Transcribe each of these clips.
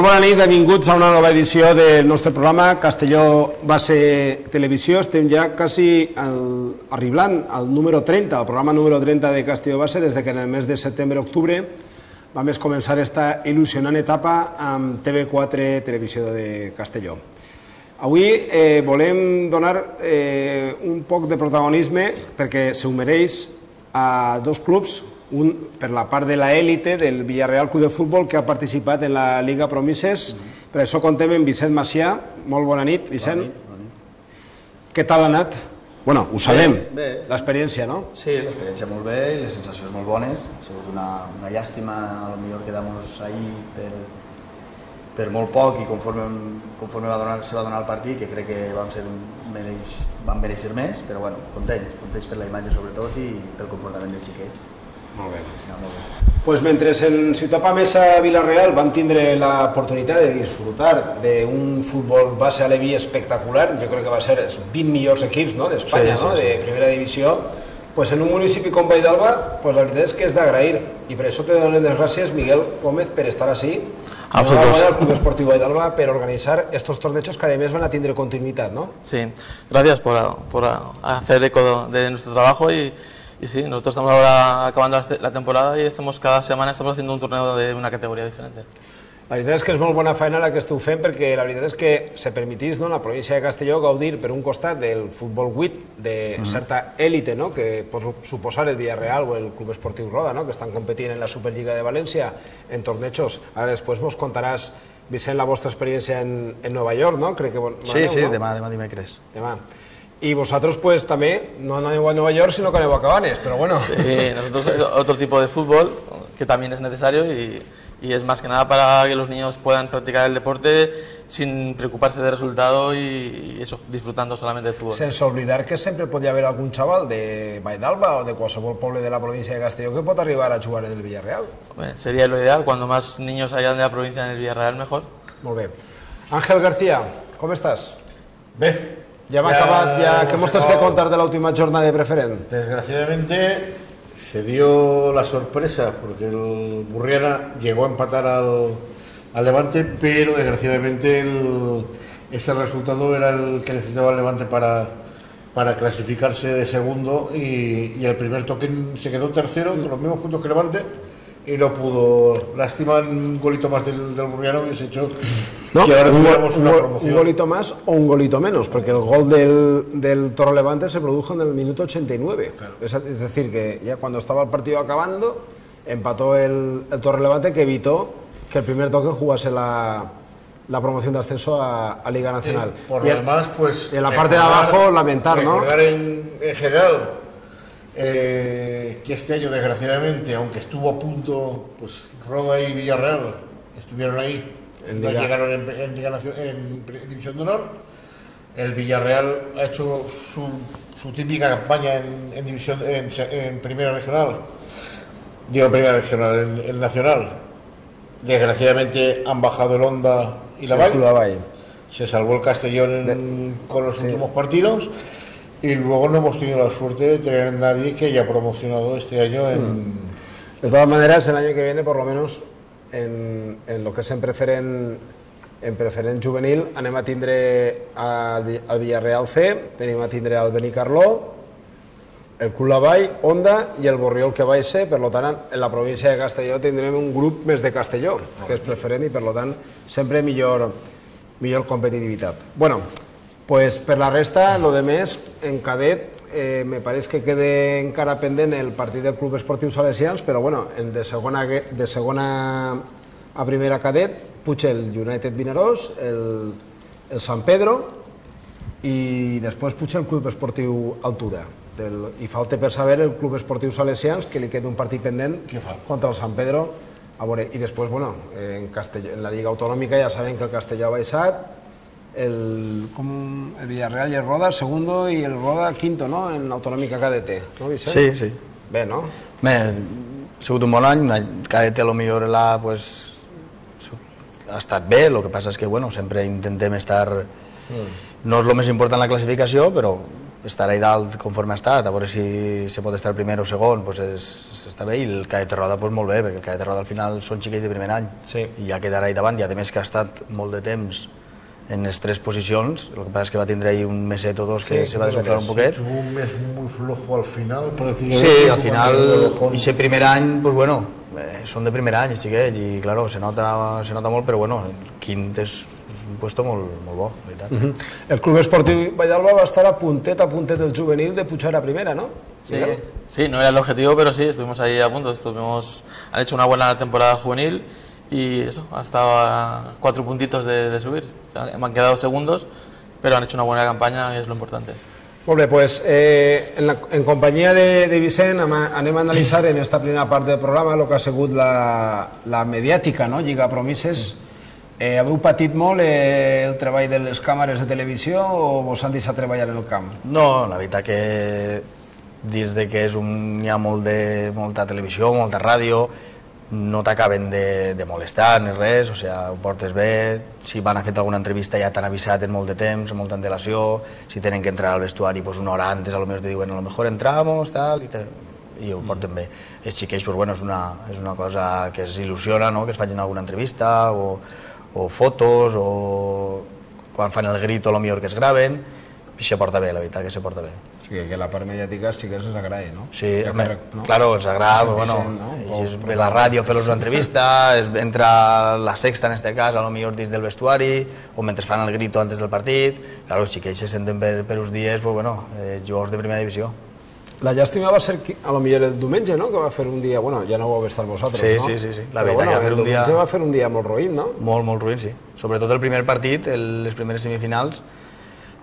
Molt bona nit, benvinguts a una nova edició del nostre programa Castelló Base Televisió. Estem ja quasi al, arribant al número 30, el programa número 30 de Castelló Base, des de que en el mes de setembre-octubre vam començar esta il·lusionant etapa amb TV4 Televisió de Castelló. Avui eh, volem donar eh, un poc de protagonisme perquè se ho mereix a dos clubs un, per la part de l'élite del Villarreal Club de Futbol que ha participat en la Liga Promises. Mm -hmm. Per això contem amb Vicent Macià. Molt bona nit, Vicent. Bona nit, bona nit. Què tal ha anat? Bueno, ho sabem, l'experiència, no? Sí, l'experiència molt bé i les sensacions molt bones. Ha sigut una, una llàstima, a lo millor quedamos ahí per, per molt poc i conforme, conforme va donar, se va donar el partit, que crec que vam ser mereix, van mereixer més, però bueno, contents, contents per la imatge sobretot i pel comportament dels xiquets. Molt bé. Pues mentre en Ciutat Pamesa Villarreal van tindre l'oportunitat de disfrutar d'un futbol base a Levi espectacular, jo crec que va ser els 20 millors equips no, d'Espanya, sí, sí, no, sí. de primera divisió, pues en un municipi com Vall d'Alba, pues la veritat és que és d'agrair, i per això te donem les gràcies, Miguel Gómez, per estar així, a vosotros. al Club Esportivo de Alba per organizar estos torneos que además van a tener continuidad, ¿no? Sí, gracias por, por hacer eco de nuestro trabajo y, Y sí, nosotros estamos ahora acabando la temporada y hacemos cada semana estamos haciendo un torneo de una categoría diferente. La veritat és que és molt bona feina la que esteu fent perquè la veritat és que se permetís no, la província de Castelló gaudir per un costat del futbol 8 de uh -huh. certa élite no, que pot suposar el Villarreal o el Club Esportiu Roda no, que estan competint en la Superliga de València en tornejos. Ara després vos contaràs Vicent, la vostra experiència en, en Nova York, no? Crec que sí, sí, no? demà, demà dimecres. Demà. Y vosotros pues también no andáis a Nueva York, sino que a Cabanes, pero bueno. Sí, nosotros otro tipo de fútbol que también es necesario y, y, es más que nada para que los niños puedan practicar el deporte sin preocuparse del resultado y, y eso, disfrutando solamente del fútbol. Sense olvidar que siempre podría haber algún chaval de Vaidalba o de cualquier pueblo de la provincia de Castelló que pueda arribar a jugar en el Villarreal. Sería lo ideal, cuando más niños hayan de la provincia en el Villarreal mejor. Muy bien. Ángel García, ¿cómo estás? Acabar, ya, ¿qué hemos que contar de la última jornada de preferente? Desgraciadamente se dio la sorpresa porque el Burriana llegó a empatar al, al Levante, pero desgraciadamente el, ese resultado era el que necesitaba el Levante para, para clasificarse de segundo y, y el primer toque se quedó tercero con los mismos puntos que Levante y no pudo. Lástima un golito más del, del Burriano hubiese hecho no, que ahora tuviéramos un, una promoción. Un golito más o un golito menos, porque el gol del, del Toro Levante se produjo en el minuto 89. Claro. Es, es, decir, que ya cuando estaba el partido acabando, empató el, el Torre Levante que evitó que el primer toque jugase la, la promoción de ascenso a, a Liga Nacional. Sí, por lo demás, pues. Y en la parte de abajo, lamentar, ¿no? En, en general eh, que este año desgraciadamente, aunque estuvo a punto, pues Roda y Villarreal estuvieron ahí, en no llegaron en, en, en, División de Honor. El Villarreal ha hecho su, su típica campaña en, en división en, Primera Regional, digo Primera Regional, en, Nacional. Desgraciadamente han bajado el Honda y la Valle. Se salvó el Castellón con los últimos partidos y luego no hemos tenido la suerte de tener nadie que haya promocionado este año en... Mm. De todas maneras, el año que viene, por lo menos, en, en lo que es en preferent, en preferent juvenil, anem a tindre al, al Villarreal C, tenim a tindre el Benicarló, el Culavall, Onda i el Borriol que baixa, per tant, en la província de Castelló tindrem un grup més de Castelló, que és preferent i per tant sempre millor, millor competitivitat. Bueno, Pues per la resta, lo de més, en cadet, eh, me pareix que quede encara pendent el partit del Club Esportiu Salesians, però bueno, en de segona, de segona a primera cadet, puja el United Vinaròs, el, el Sant Pedro, i després puja el Club Esportiu Altura. Del, I falta per saber el Club Esportiu Salesians, que li queda un partit pendent contra el Sant Pedro. A veure, I després, bueno, en, Castell, en la Lliga Autonòmica ja sabem que el Castelló ha baixat, el, com el Villarreal i el Roda segundo i el Roda quinto, no?, en Autonòmica KDT, no, Vicent? Sí, sí. Bé, no? Bé, ha sigut un bon any, KDT a lo millor la, pues, ha estat bé, el que passa és que, bueno, sempre intentem estar... Mm. No és el més important la classificació, però estar ahí dalt conforme ha estat, a veure si se pot estar primer o segon, pues és, està bé, i el Cadet Roda pues, molt bé, perquè el Cadet Roda al final són xiquets de primer any, sí. i ja quedarà ahí davant, i a més que ha estat molt de temps en les tres posicions, el que passa és que va tindre ahí un meset o dos que se va desenflar un poquet. Sí, tuvo un mes muy flojo al final, per dir Sí, al final, i ese primer any, pues bueno, eh, són de primer any, xiquets, i claro, se nota, se nota molt, però bueno, el quint és un puesto molt, molt bo, veritat. Uh -huh. El Club Esportiu Vallalba va estar a puntet a puntet del juvenil de pujar a primera, ¿no? Sí, sí, no era el objetivo, pero sí, estuvimos ahí a punto. Estuvimos, han hecho una buena temporada juvenil y eso, ha estado a cuatro puntitos de, de subir. O sea, me han quedado segundos, pero han hecho una buena campaña y es lo importante. Molt bé, pues, eh, en, la, en companyia de, de Vicent anem a analitzar en esta primera part del programa el que ha sigut la, la mediàtica, no? Lliga Promises, Eh, haveu patit molt eh, el treball de les càmeres de televisió o vos han deixat treballar en el camp? No, la veritat que dins de que és un, hi ha molt de, molta televisió, molta ràdio, no t'acaben de, de molestar ni res, o sigui, ho portes bé, si van a fer alguna entrevista ja t'han avisat en molt de temps, amb molta antelació, si tenen que entrar al vestuari pues, una hora antes, a lo mejor te diuen a lo mejor entramos, tal, i, te, i ho porten bé. Els xiquets, pues, bueno, és, una, és una cosa que es il·lusiona, no? que es facin alguna entrevista o, o fotos, o quan fan el grito, lo millor que es graven, i se porta bé, la veritat que se porta bé. O sigui, que la part mediàtica sí que els agrada, no? Sí, ja home, no? claro, els agrada, bueno, no? és ve la ràdio fer-los una entrevista, es, entra la sexta en este cas, a lo millor dins del vestuari, o mentre fan el grito antes del partit, claro, sí que ells se senten per, per uns dies, pues, bueno, eh, jugadors de primera divisió. La llàstima va ser, que, a lo millor el diumenge, no?, que va fer un dia, bueno, ja no ho vau estar vosaltres, sí, no? Sí, sí, sí, la veritat bueno, que va fer un dia... va fer un dia molt roïn, no? Molt, molt roïn, sí. Sobretot el primer partit, el, les primeres semifinals,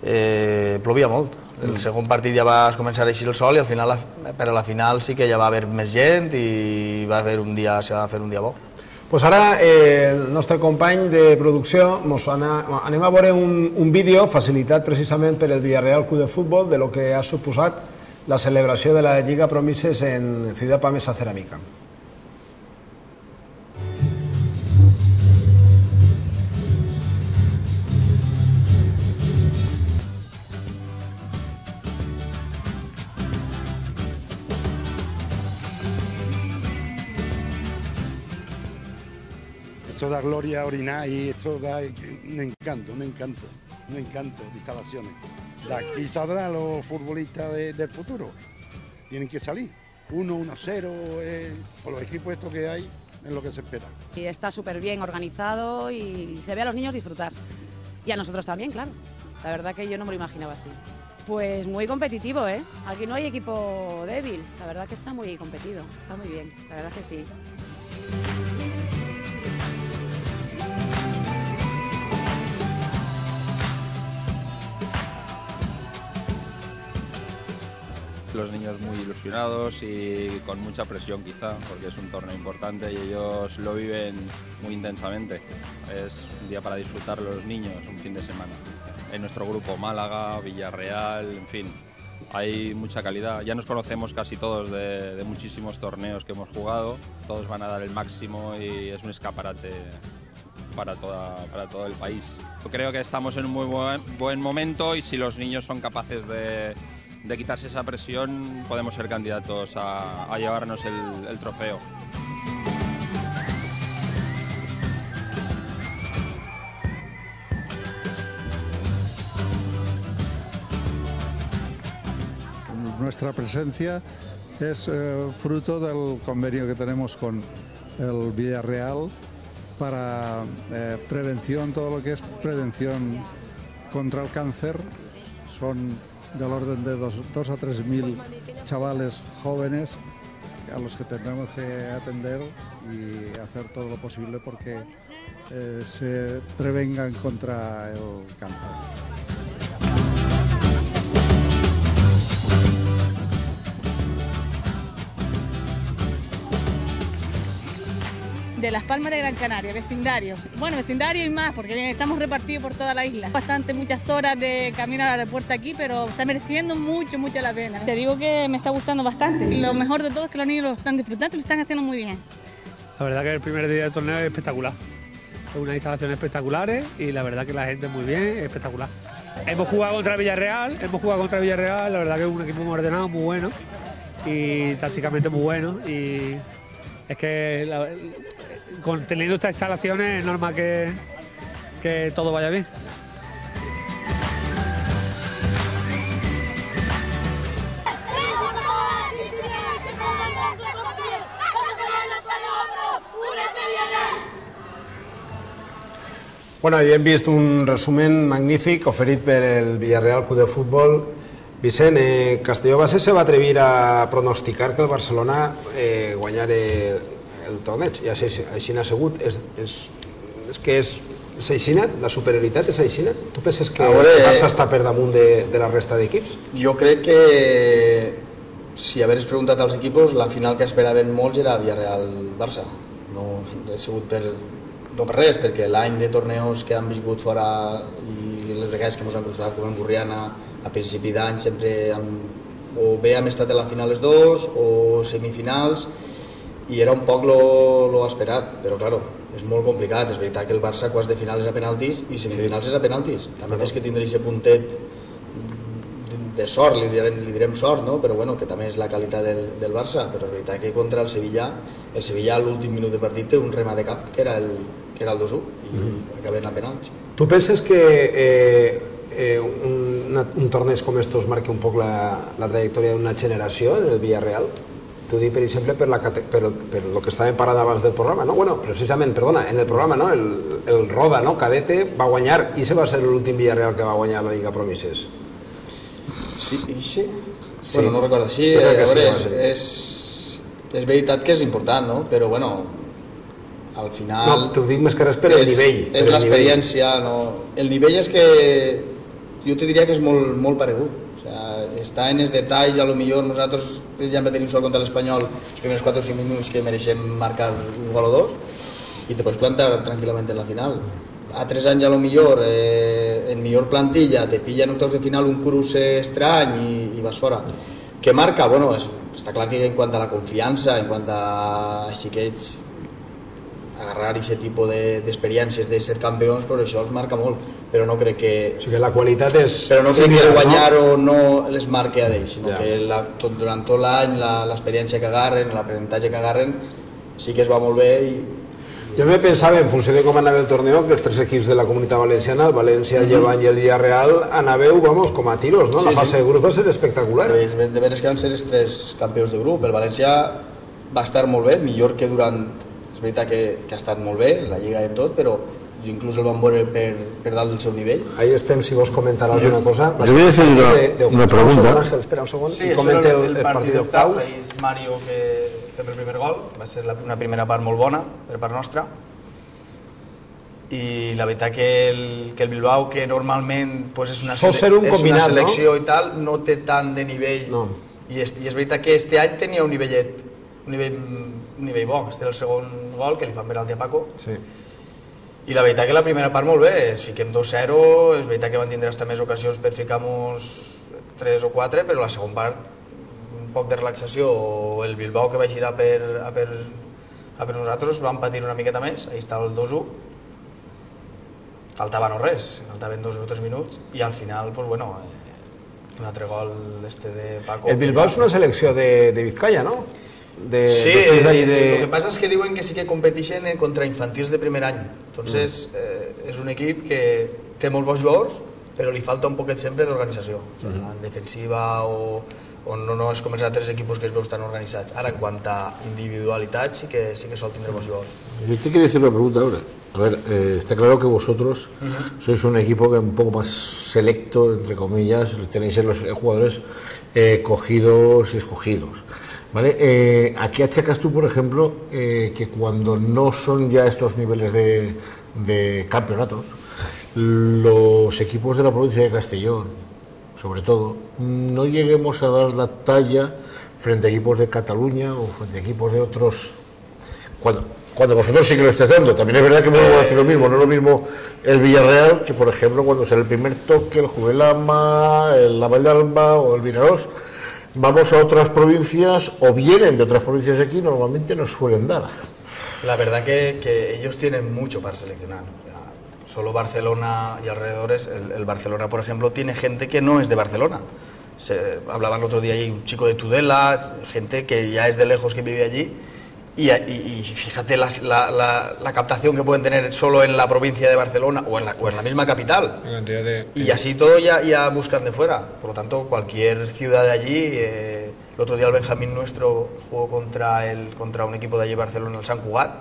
eh, plovia molt. El mm. segon partit ja va començar a eixir el sol i al final, per a la final sí que ja va haver més gent i va haver un dia, se va fer un dia bo. Pues ara eh, el nostre company de producció mos ana, anem a veure un, un vídeo facilitat precisament per el Villarreal Club de Futbol de lo que ha suposat la celebració de la Lliga Promises en Ciudad Pamesa Cerámica. Esto da gloria orinar y esto da un encanto, un encanto, un encanto de instalaciones. De aquí saldrán los futbolistas del futuro. Tienen que salir. 1-1-0, eh, los equipos estos que hay, es lo que se espera. Y está súper bien organizado y se ve a los niños disfrutar. Y a nosotros también, claro. La verdad que yo no me lo imaginaba así. Pues muy competitivo, ¿eh? Aquí no hay equipo débil. La verdad que está muy competido. Está muy bien. La verdad que sí. Los niños muy ilusionados y con mucha presión quizá, porque es un torneo importante y ellos lo viven muy intensamente. Es un día para disfrutar los niños, un fin de semana. En nuestro grupo Málaga, Villarreal, en fin, hay mucha calidad. Ya nos conocemos casi todos de, muchísimos torneos que hemos jugado, todos van a dar el máximo y es un escaparate para, toda, para todo el país. Creo que estamos en un muy buen, buen momento y si los niños son capaces de de quitarse esa presión podemos ser candidatos a, llevarnos el, el trofeo. Nuestra presencia es eh, fruto del convenio que tenemos con el Villarreal para eh, prevención, todo lo que es prevención contra el cáncer. Son del orden de dos, a tres mil chavales jóvenes a los que tendremos que atender y hacer todo lo posible porque eh, se prevengan contra el cáncer. De Las Palmas de Gran Canaria, vecindario. Bueno, vecindario y más, porque estamos repartidos por toda la isla. Bastante, muchas horas de camino al aeropuerto aquí, pero está mereciendo mucho, mucho la pena. Te digo que me está gustando bastante. Lo mejor de todo es que los niños lo están disfrutando y lo están haciendo muy bien. La verdad que el primer día del torneo es espectacular. Es unas instalaciones espectaculares y la verdad que la gente muy bien, espectacular. hemos jugado contra Villarreal, hemos jugado contra Villarreal, la verdad que es un equipo muy ordenado, muy bueno y tácticamente muy bueno y es que con, teniendo estas instalaciones es normal que, que todo vaya bien. Bueno, ja hem vist un resumen magnífic oferit per el Villarreal Club de Futbol. Vicent, eh, Castelló Bassés se va atrevir a pronosticar que el Barcelona eh, el torneig, i així, n'ha sigut. És, és, és que és, és aixina? La superioritat és aixina? Tu penses que veure, el Barça està per damunt de, de la resta d'equips? Jo crec que si hagués preguntat als equips, la final que esperaven molts era Villarreal-Barça. No ha sigut per, no per res, perquè l'any de torneos que han viscut fora i les vegades que ens han cruzat com en Burriana, a principi d'any sempre hem, o bé hem estat a la final les dos o semifinals i era un poc lo, lo esperat, però claro, és molt complicat, és veritat que el Barça quarts de final és a penaltis i semifinals sí. és a penaltis, també tens que tindre aquest puntet de sort, li direm, li direm sort, no? però bueno, que també és la qualitat del, del Barça, però és veritat que contra el Sevilla, el Sevilla a l'últim minut de partit té un rema de cap, que era el, que era el 2-1 i mm -hmm. acaben a penals. Tu penses que eh, eh, un, un torneig com estos marqui un poc la, la trajectòria d'una generació en el Villarreal? T'ho dic, per exemple, per, la, per, per el que estàvem parlant abans del programa, no? Bueno, precisament, perdona, en el programa, no? El, el Roda, no? Cadete, va guanyar, i se va ser l'últim Villarreal que va guanyar la Lliga Promises. Sí, i sí? sí. Bueno, no recordo. Sí, a veure, sí, és, és, és veritat que és important, no? Però, bueno, al final... No, t'ho dic més que res per el nivell. És l'experiència, no? El nivell és que jo te diria que és molt, molt paregut. Està en els detalls, a lo millor nosaltres, per exemple, tenim sort contra l'Espanyol els primers 4 o 5 minuts que mereixem marcar un gol o dos i te pots plantar tranquil·lament en la final. A 3 anys a lo millor, eh, en millor plantilla, te pilla en octaus de final un cruce estrany i, i vas fora. Què marca? Bueno, és, està clar que en quant a la confiança, en quant a xiquets agarrar aquest tipus d'experiències de, de ser campions, però això els marca molt, però no crec que... O sigui que la qualitat és... Però no crec que guanyar no? o no les marque a d'ells, sinó ja. que la, tot, durant tot l'any l'experiència que agarren, l'aprenentatge que agarren, sí que es va molt bé i, jo me pensava, en funció de com anava el torneo, que els tres equips de la comunitat valenciana, el València, el uh -huh. Llevant i el Villarreal, anàveu, vamos, com a tiros, no? Sí, la fase sí. de grup va ser espectacular. Pues, de veres que van ser els tres campions de grup. El València va estar molt bé, millor que durant és veritat que, que ha estat molt bé, la Lliga i tot, però inclús el vam veure per, per dalt del seu nivell. Ahí estem, si vols comentar alguna cosa. Jo a hacer una, de, de, una pregunta. Ángel, espera un segon, sí, i comente el, el, el partit d'octaus. És Mario que fem el primer gol, va ser la, una primera part molt bona per part nostra. I la veritat que el, que el Bilbao, que normalment pues, és, una, ser un és combinat, una selecció no? i tal, no té tant de nivell. No. I, és, I és veritat que este any tenia un nivellet, un nivell un nivell bo. Este és el segon gol que li fan penalti a Paco. Sí. I la veritat que la primera part molt bé, fiquem 2-0, és veritat que van tindre hasta més ocasions per ficar-nos 3 o 4, però la segona part un poc de relaxació, o el Bilbao que va girar per, a per, a per nosaltres, van patir una miqueta més, ahí està el 2-1, faltava no res, faltaven dos o tres minuts, i al final, pues, bueno, eh, un altre gol este de Paco. El Bilbao és una selecció de, de Vizcaya, no? De, sí, de, de, de... lo que pasa es que diuen que sí que competeixen contra infantils de primer any. Entonces, mm. eh, és un equip que té molt bons jugadors, però li falta un poquet sempre d'organització. O sigui, mm. En defensiva o, o no, no és com els altres equipos que es veus tan organitzats. Ara, en quant a individualitat, sí que, sí que sol tindre bons jugadors. Yo te quería hacer una pregunta ahora. A ver, eh, está claro que vosotros uh -huh. sois un equipo que un poco más selecto, entre comillas, tenéis los jugadores eh, cogidos y escogidos. ¿Vale? Eh, ¿A qué achacas tú, por ejemplo, eh, que cuando no son ya estos niveles de, de campeonatos, los equipos de la provincia de Castellón, sobre todo, no lleguemos a dar la talla frente a equipos de Cataluña o frente a equipos de otros. Cuando, cuando vosotros sí que lo estáis dando, también es verdad que me voy a decir lo mismo, no es lo mismo el Villarreal que, por ejemplo, cuando sea el primer toque, el Juvelama, el Alba o el Vinaros vamos a otras provincias o vienen de otras provincias aquí, normalmente nos suelen dar. La verdad que, que ellos tienen mucho para seleccionar. solo Barcelona y alrededores, el, el Barcelona, por ejemplo, tiene gente que no es de Barcelona. Se, hablaba el otro día ahí un chico de Tudela, gente que ya es de lejos que vive allí. Y, y- y fíjate las- la, la- la captación que pueden tener solo en la provincia de Barcelona o en la, o en la misma capital. De- Y así todo ya, ya buscan de fuera. Por lo tanto, cualquier ciudad de allí. eh, el otro día el Benjamín nuestro jugó contra, el, contra un equipo de allí, Barcelona, el San Cugat,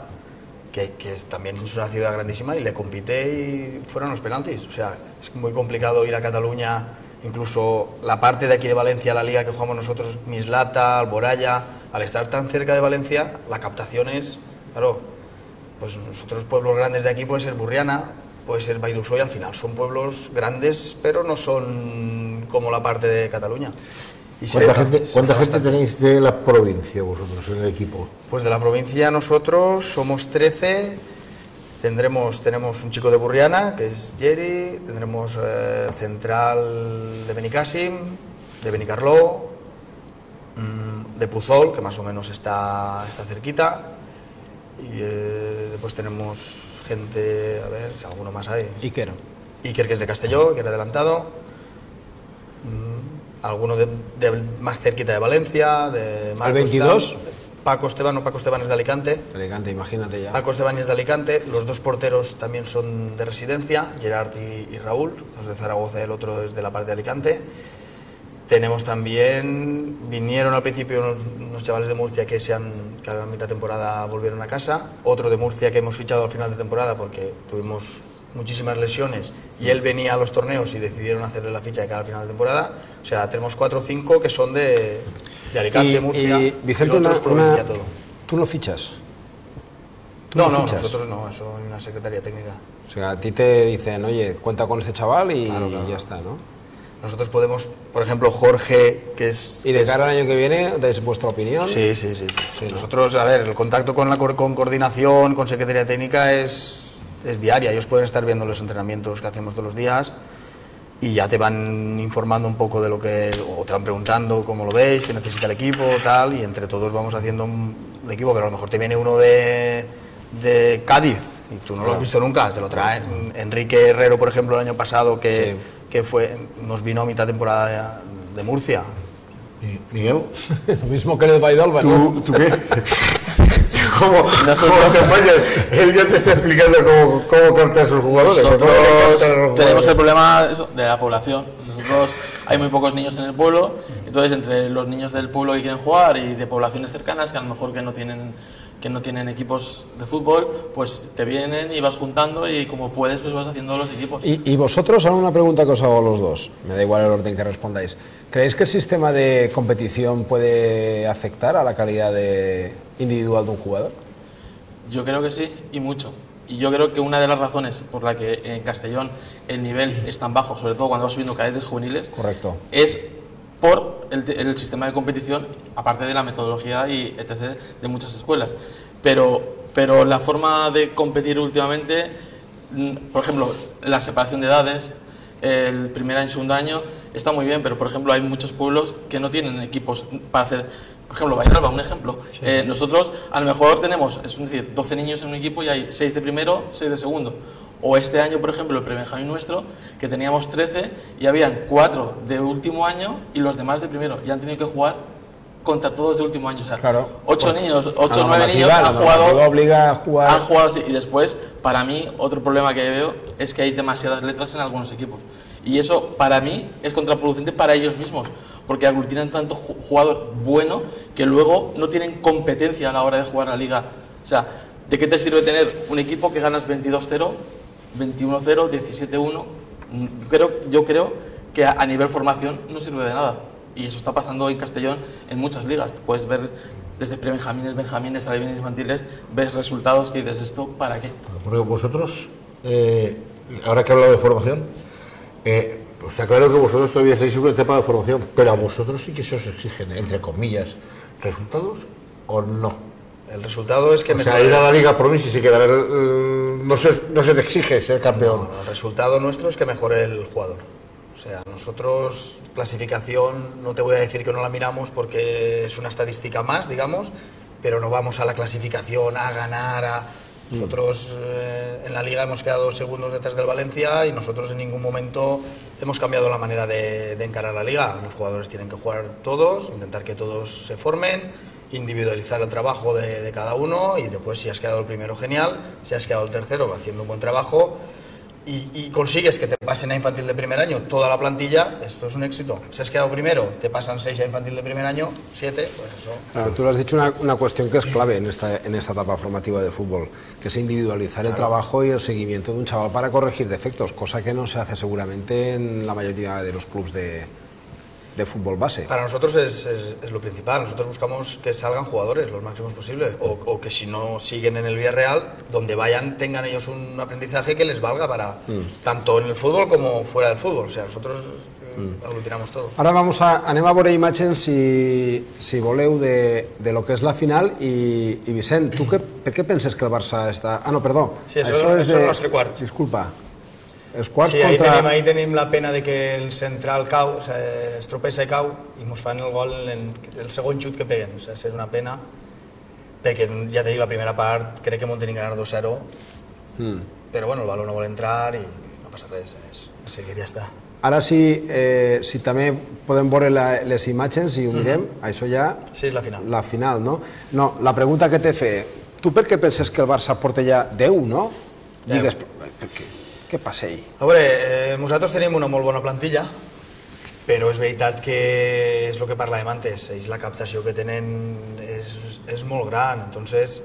que, que es- también es una ciudad grandísima, y le compité y fueron los penaltis. O sea, es muy complicado ir a Cataluña, incluso la parte de aquí de Valencia, la liga que jugamos nosotros, Mislata, Alboraya, al estar tan cerca de Valencia, la captación es, claro, pues nosotros pueblos grandes de aquí puede ser Burriana, puede ser Baidusó y al final son pueblos grandes, pero no son como la parte de Cataluña. Y ¿Cuánta gente, cuánta tenéis de la provincia vosotros en el equipo? Pues de la provincia nosotros somos 13, tendremos, tenemos un chico de Burriana, que es Jerry, tendremos eh, central de Benicàssim, de Benicarló, mm, de Puzol, que más o menos está, está cerquita, y eh, después tenemos gente, a ver si alguno más hay. Iker. Iker, que es de Castelló, que era adelantado. Mm, alguno de, de más cerquita de Valencia, de Marcos 22? Tam- Paco Esteban, no, Paco Esteban es de Alicante. Alicante, imagínate ya. Paco Esteban es de Alicante, los dos porteros también son de residencia, Gerard y, y Raúl, los de Zaragoza y el otro es de la parte de Alicante. Tenemos también, vinieron al principio unos, unos chavales de Murcia que, se han, que a mitad de temporada volvieron a casa, otro de Murcia que hemos fichado al final de temporada porque tuvimos muchísimas lesiones y él venía a los torneos y decidieron hacerle la ficha de cara al final de temporada. O sea, tenemos cuatro o cinco que son de, de Alicante, Y- Murcia. y, Vicente, y una, todo. tú no fichas. Tú No, no, fichas. nosotros no, eso hay una secretaría técnica. O sea, a ti te dicen, oye, cuenta con este chaval y Claro, claro. ya está, ¿no? Nosotros podemos, por ejemplo, Jorge, que es... Y de es- cara al año que viene, dais vuestra opinión. Sí, sí, sí. sí. Sí, ¿no? Nosotros, a ver, el contacto con la con coordinación, con Secretaría Técnica es, es diaria. Ellos pueden estar viendo los entrenamientos que hacemos todos los días y ya te van informando un poco de lo que, o te van preguntando cómo lo veis, qué necesita el equipo, tal, y entre todos vamos haciendo un, un equipo, pero a lo mejor te viene uno de, de Cádiz y tú no lo has visto nunca, te lo traen. Enrique Herrero, por ejemplo, el año pasado, que, Sí. Que fue, nos vino a mitad de temporada de, de Murcia. Y- Miguel, Lo mismo que en el Vaidalba, ¿no? ¿tú, ¿tú qué? ¿Cómo, cómo te fallas? Él ya te está explicando cómo, cómo captas a los jugadores. ¿no? ¿Cómo Nosotros captas a los tenemos el problema eso, de la población. Nosotros hay muy pocos niños en el pueblo, entonces entre los niños del pueblo que quieren jugar y de poblaciones cercanas que a lo mejor que no tienen que no tienen equipos de fútbol, pues te vienen y vas juntando y como puedes pues vas haciendo los equipos. Y, y vosotros, ahora una pregunta que os hago a los dos, me da igual el orden que respondáis. ¿Creéis que el sistema de competición puede afectar a la calidad de individual de un jugador? Yo creo que sí, y mucho. Y yo creo que una de las razones por la que en Castellón el nivel es tan bajo, sobre todo cuando va subiendo cadetes juveniles, Correcto. es por el, el sistema de competición, aparte de la metodología y etc. de muchas escuelas. Pero, pero la forma de competir últimamente, mm, por ejemplo, la separación de edades, el primer año y segundo año, está muy bien, pero por ejemplo hay muchos pueblos que no tienen equipos para hacer, por ejemplo, Bairralba, un ejemplo. Eh, nosotros a lo mejor tenemos, es decir, 12 niños en un equipo y hay 6 de primero, 6 de segundo. O este año, por ejemplo, el prebenjamín nuestro, que teníamos 13 y habían 4 de último año y los demás de primero. Y han tenido que jugar contra todos de último año. O sea, Claro. 8 Pues, niños, 8 o 9 normativa- niños han jugado obliga a jugar. han jugado así. Y después, para mí, otro problema que veo es que hay demasiadas letras en algunos equipos. Y eso, para mí, es contraproducente para ellos mismos, porque aglutinan tanto ju- jugador bueno que luego no tienen competencia a la hora de jugar la liga. O sea, ¿de qué te sirve tener un equipo que ganas 22-0, 21-0, 17-1? Mm, Yo creo, yo creo que a, nivel formación no sirve de nada. Y eso está pasando en Castellón en muchas ligas. Puedes ver desde prebenjamines, benjamines, alevines infantiles, ves resultados que dices, ¿esto para qué? Porque vosotros, eh, ahora que he hablado de formación, eh, pues está claro que vosotros todavía estáis en una etapa de formación, pero a vosotros sí que se os exigen, entre comillas, resultados o no. El resultado es que O sea, ir a la Liga sí que la- eh, no, se, no se te exige ser campeón. No, el resultado nuestro es que mejore el jugador. O sea, nosotros clasificación, no te voy a decir que no la miramos porque es una estadística más, digamos, pero no vamos a la clasificación a ganar, a... Nosotros eh, en la liga hemos quedado segundos detrás del Valencia y nosotros en ningún momento hemos cambiado la manera de, de encarar la liga. Los jugadores tienen que jugar todos, intentar que todos se formen, individualizar el trabajo de, de cada uno y después si has quedado el primero genial, si has quedado el tercero haciendo un buen trabajo y, y, consigues que te pasen a infantil de primer año toda la plantilla, esto es un éxito. Si has quedado primero, te pasan seis a infantil de primer año, siete, pues eso. Claro, tú lo has dicho una, una, cuestión que es clave en esta, en esta etapa formativa de fútbol, que es individualizar claro. el trabajo y el seguimiento de un chaval para corregir defectos, cosa que no se hace seguramente en la mayoría de los clubes de, de fútbol base. Para nosotros es, es, es, lo principal. Nosotros buscamos que salgan jugadores los máximos posibles o, o, que si no siguen en el Villarreal, donde vayan tengan ellos un aprendizaje que les valga para mm. tanto en el fútbol como fuera del fútbol. O sea, nosotros mm. aglutinamos todo. Ara vamos a, anem a veure imatges, si, si voleu, de, de lo que és la final i, i Vicent, tu que, per què penses que el Barça està... Ah, no, perdó. Sí, això, això és, de... el nostre quart. Disculpa. Els quarts sí, contra... tenim, ahí tenim la pena de que el central cau, o sea, es tropeza i cau i ens fan el gol en el segon xut que peguen. O sea, és una pena perquè ja t'he dit, la primera part crec que Montenegro ganar 2-0 mm. però bueno, el baló no vol entrar i no passa res, és, a seguir ja està. Ara sí, eh, si també podem veure la, les imatges i ho mirem, mm -hmm. això ja... Sí, és la final. La final, no? No, la pregunta que t'he fet, tu per què penses que el Barça porta ja 10, no? 10. Digues, per què? Passa ahí? A veure, eh, nosaltres tenim una molt bona plantilla, però és veritat que és el que parlàvem antes, ells la captació que tenen és, és molt gran, entonces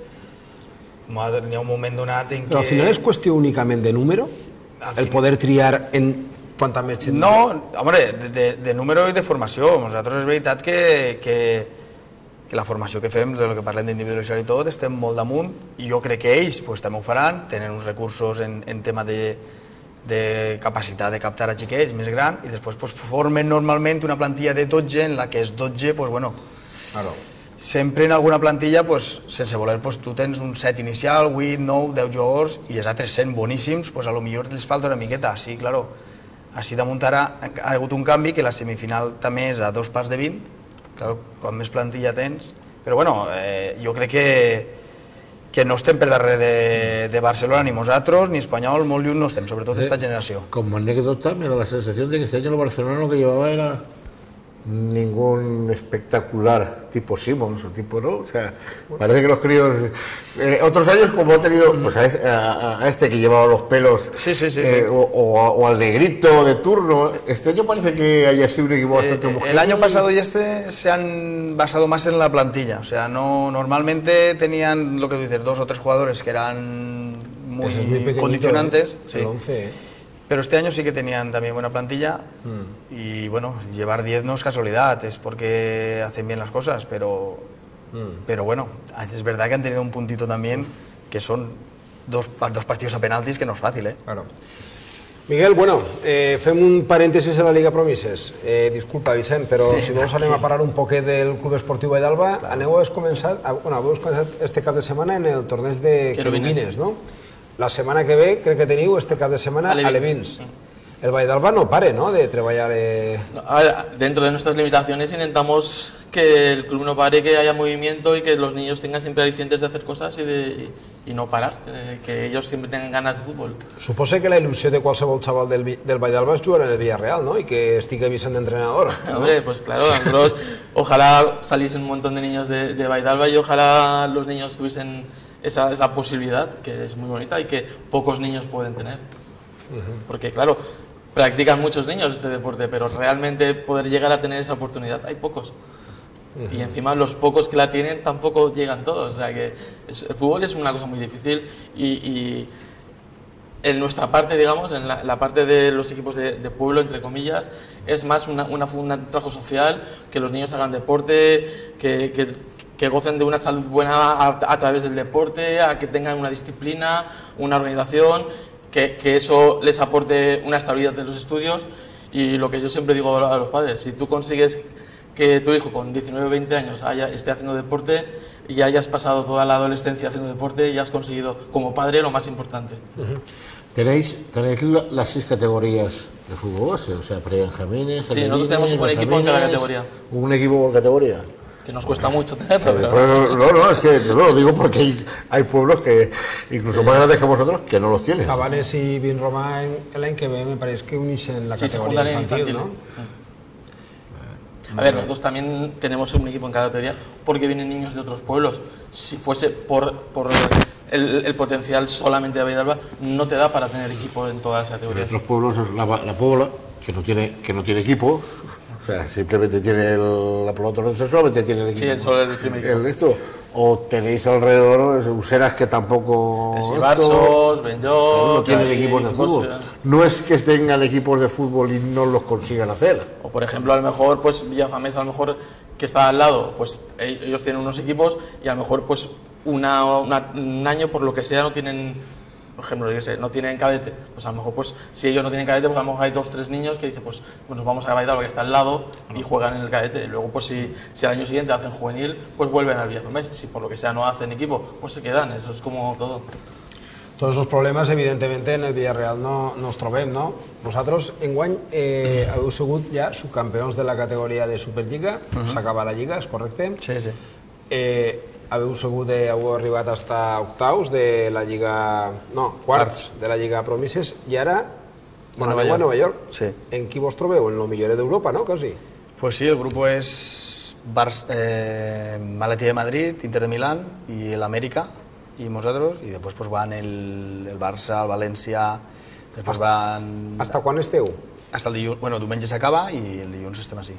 hi ha un moment donat en què... Però al final és qüestió únicament de número? Al el poder triar en quanta més gent... No, home, de, de, de número i de formació. Nosaltres és veritat que, que, que la formació que fem, de lo que parlem d'individualitzar i tot, estem molt damunt i jo crec que ells pues, també ho faran, tenen uns recursos en, en tema de, de capacitat de captar a xiquets més gran i després pues, formen normalment una plantilla de 12 en la que és 12, pues, bueno, claro. sempre en alguna plantilla, pues, sense voler, pues, tu tens un set inicial, 8, 9, 10 jugadors i els altres 100 boníssims, pues, a lo millor els falta una miqueta, sí, claro. Així damunt ara ha hagut un canvi que la semifinal també és a dos parts de 20, claro, quan més plantilla tens, però bueno, eh, jo crec que, que no estem per darrere de, de Barcelona ni nosaltres, ni Espanyol, molt lluny no estem, sobretot esta generació. Como anécdota me da la sensación de que este año el Barcelona lo que llevaba era ningún espectacular tipo Simmons o tipo no o sea parece que los críos eh, otros años como ha tenido pues a este, a, este que llevaba los pelos sí, sí, sí, eh, sí. O, o, o, al negrito de turno este año parece que haya sido un equipo bastante eh, el año pasado y este se han basado más en la plantilla o sea no normalmente tenían lo que tú dices dos o tres jugadores que eran muy, muy condicionantes sí. el 11 pero este año sí que tenían también buena plantilla mm. y bueno, llevar 10 no es casualidad, es porque hacen bien las cosas, pero, mm. pero bueno, es verdad que han tenido un puntito también que son dos, dos partidos a penaltis que no es fácil, ¿eh? Claro. Miguel, bueno, eh, fem un parèntesis a la Liga Promises. Eh, disculpa, Vicent, però sí, si vols anem a parar un poquet del Club Esportiu d'Alba. Claro. Aneu a començat, bueno, heu començat este cap de setmana en el torneig de Querubines, no? La semana que ve, crec que teniu este cap de setmana. Alevins. Sí. El Valle d'Alba no pare, ¿no?, de treballar... Eh... No, a ver, dentro de nuestras limitaciones intentamos que el club no pare, que haya movimiento y que los niños tengan siempre alicientes de hacer cosas y, de, y, no parar, que, que, ellos siempre tengan ganas de fútbol. Suposa que la il·lusió de qualsevol xaval del, del Valle d'Alba és jugar en el Villarreal, ¿no?, y que estigui Vicent d'entrenador. ¿no? Hombre, pues claro, nosotros ojalá saliesen un montón de niños de, de y ojalá los niños tuviesen esa, esa, posibilidad que es muy bonita y que pocos niños pueden tener. Uh -huh. Porque claro, practican muchos niños este deporte, pero realmente poder llegar a tener esa oportunidad hay pocos. Uh -huh. Y encima los pocos que la tienen tampoco llegan todos. O sea que es, el fútbol es una cosa muy difícil y, y en nuestra parte, digamos, en la, la parte de los equipos de, de, pueblo, entre comillas, es más una, una, un trabajo social, que los niños hagan deporte, que, que, que gocen de una salud buena a, a, través del deporte, a que tengan una disciplina, una organización, que, que, eso les aporte una estabilidad en los estudios. Y lo que yo siempre digo a los padres, si tú consigues que tu hijo con 19 o 20 años haya, esté haciendo deporte y hayas pasado toda la adolescencia haciendo deporte, ya has conseguido como padre lo más importante. Uh -huh. ¿Tenéis, tenéis las seis categorías de fútbol base? O sea, pre-benjamines, Sí, nosotros tenemos un equipo en cada categoría. ¿Un equipo por categoría? Que nos cuesta mucho tenerlo. Pero, Pero, no, no, es que no lo digo porque hay, hay pueblos que, incluso más grandes que vosotros, que no los tienen. Cabanes y Vinromà en l'any que ve me parece que unixen la Sí, se categoría juntan en infantil, infantil, ¿no? A ver, nosotros también tenemos un equipo en cada categoría porque vienen niños de otros pueblos. Si fuese por, por el, el potencial solamente de Valladolid, no te da para tener equipo en todas las En categorías. otros pueblos es la, la Puebla, que no tiene, que no tiene equipo, o sea, simplemente tiene el, la pelota solamente tiene el equipo. Sí, solo el primer equipo. El esto, o tenéis alrededor Useras que tampoco... Es Ibarsos, Benlloc, no tienen equipos de fútbol. eh. No es que tengan equipos de fútbol y no los consigan hacer. O por ejemplo, a lo mejor, pues Villafamés, a lo mejor que está al lado, pues e- ellos tienen unos equipos y a lo mejor, pues una, una- un año, por lo que sea, no tienen, por ejemplo, yo sé, no tienen cadete. Pues a lo mejor, pues si ellos no tienen cadete, pues a lo mejor hay dos, tres niños que dicen, pues, pues nos vamos a Valladolid, que está al lado, y juegan en el cadete. Y luego, pues si, si al año siguiente hacen juvenil, pues vuelven al Villafamés. Si por lo que sea no hacen equipo, pues se quedan. Eso es como todo. Tots els problemes, evidentemente, en el Villarreal no, no els trobem, no? Vosaltres, enguany, eh, heu sigut ja subcampions de la categoria de Superliga, s'acaba la Lliga, és correcte? Sí, sí. Eh, haveu sigut, de, heu arribat a octaus de la Lliga... No, quarts de la Lliga Promises, i ara, bueno, Nova aneu a York. Nova York. Sí. En qui vos trobeu? En lo millor d'Europa, no? Quasi. Pues sí, el grupo es Bars, eh, Malatí de Madrid, Inter de Milán y el América y nosotros y después pues van el, el Barça, el Valencia, después van... Hasta quan esteu? Hasta el dilluns, bueno, diumenge s'acaba i el dilluns estem així.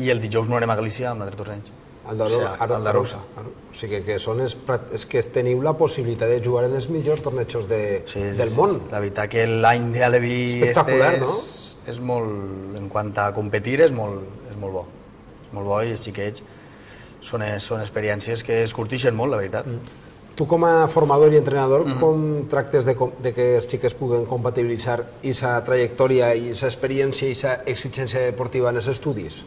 I el dijous no anem a Galícia amb l'altre torneig. El d'Aro- O sigui, el. Aro- O sigui que, són els, és que teniu la possibilitat de jugar en els millors tornejos de, Sí, sí, del sí. món. La veritat que l'any de Alevi este no? és, és molt, en quant a competir, és molt, és molt bo. És molt bo i els xiquets són, són experiències que es curtixen molt, la veritat. Mm. Tu com a formador i entrenador, com tractes de, de que els xiques puguen compatibilitzar aquesta trajectòria i aquesta experiència i aquesta exigència deportiva en els estudis?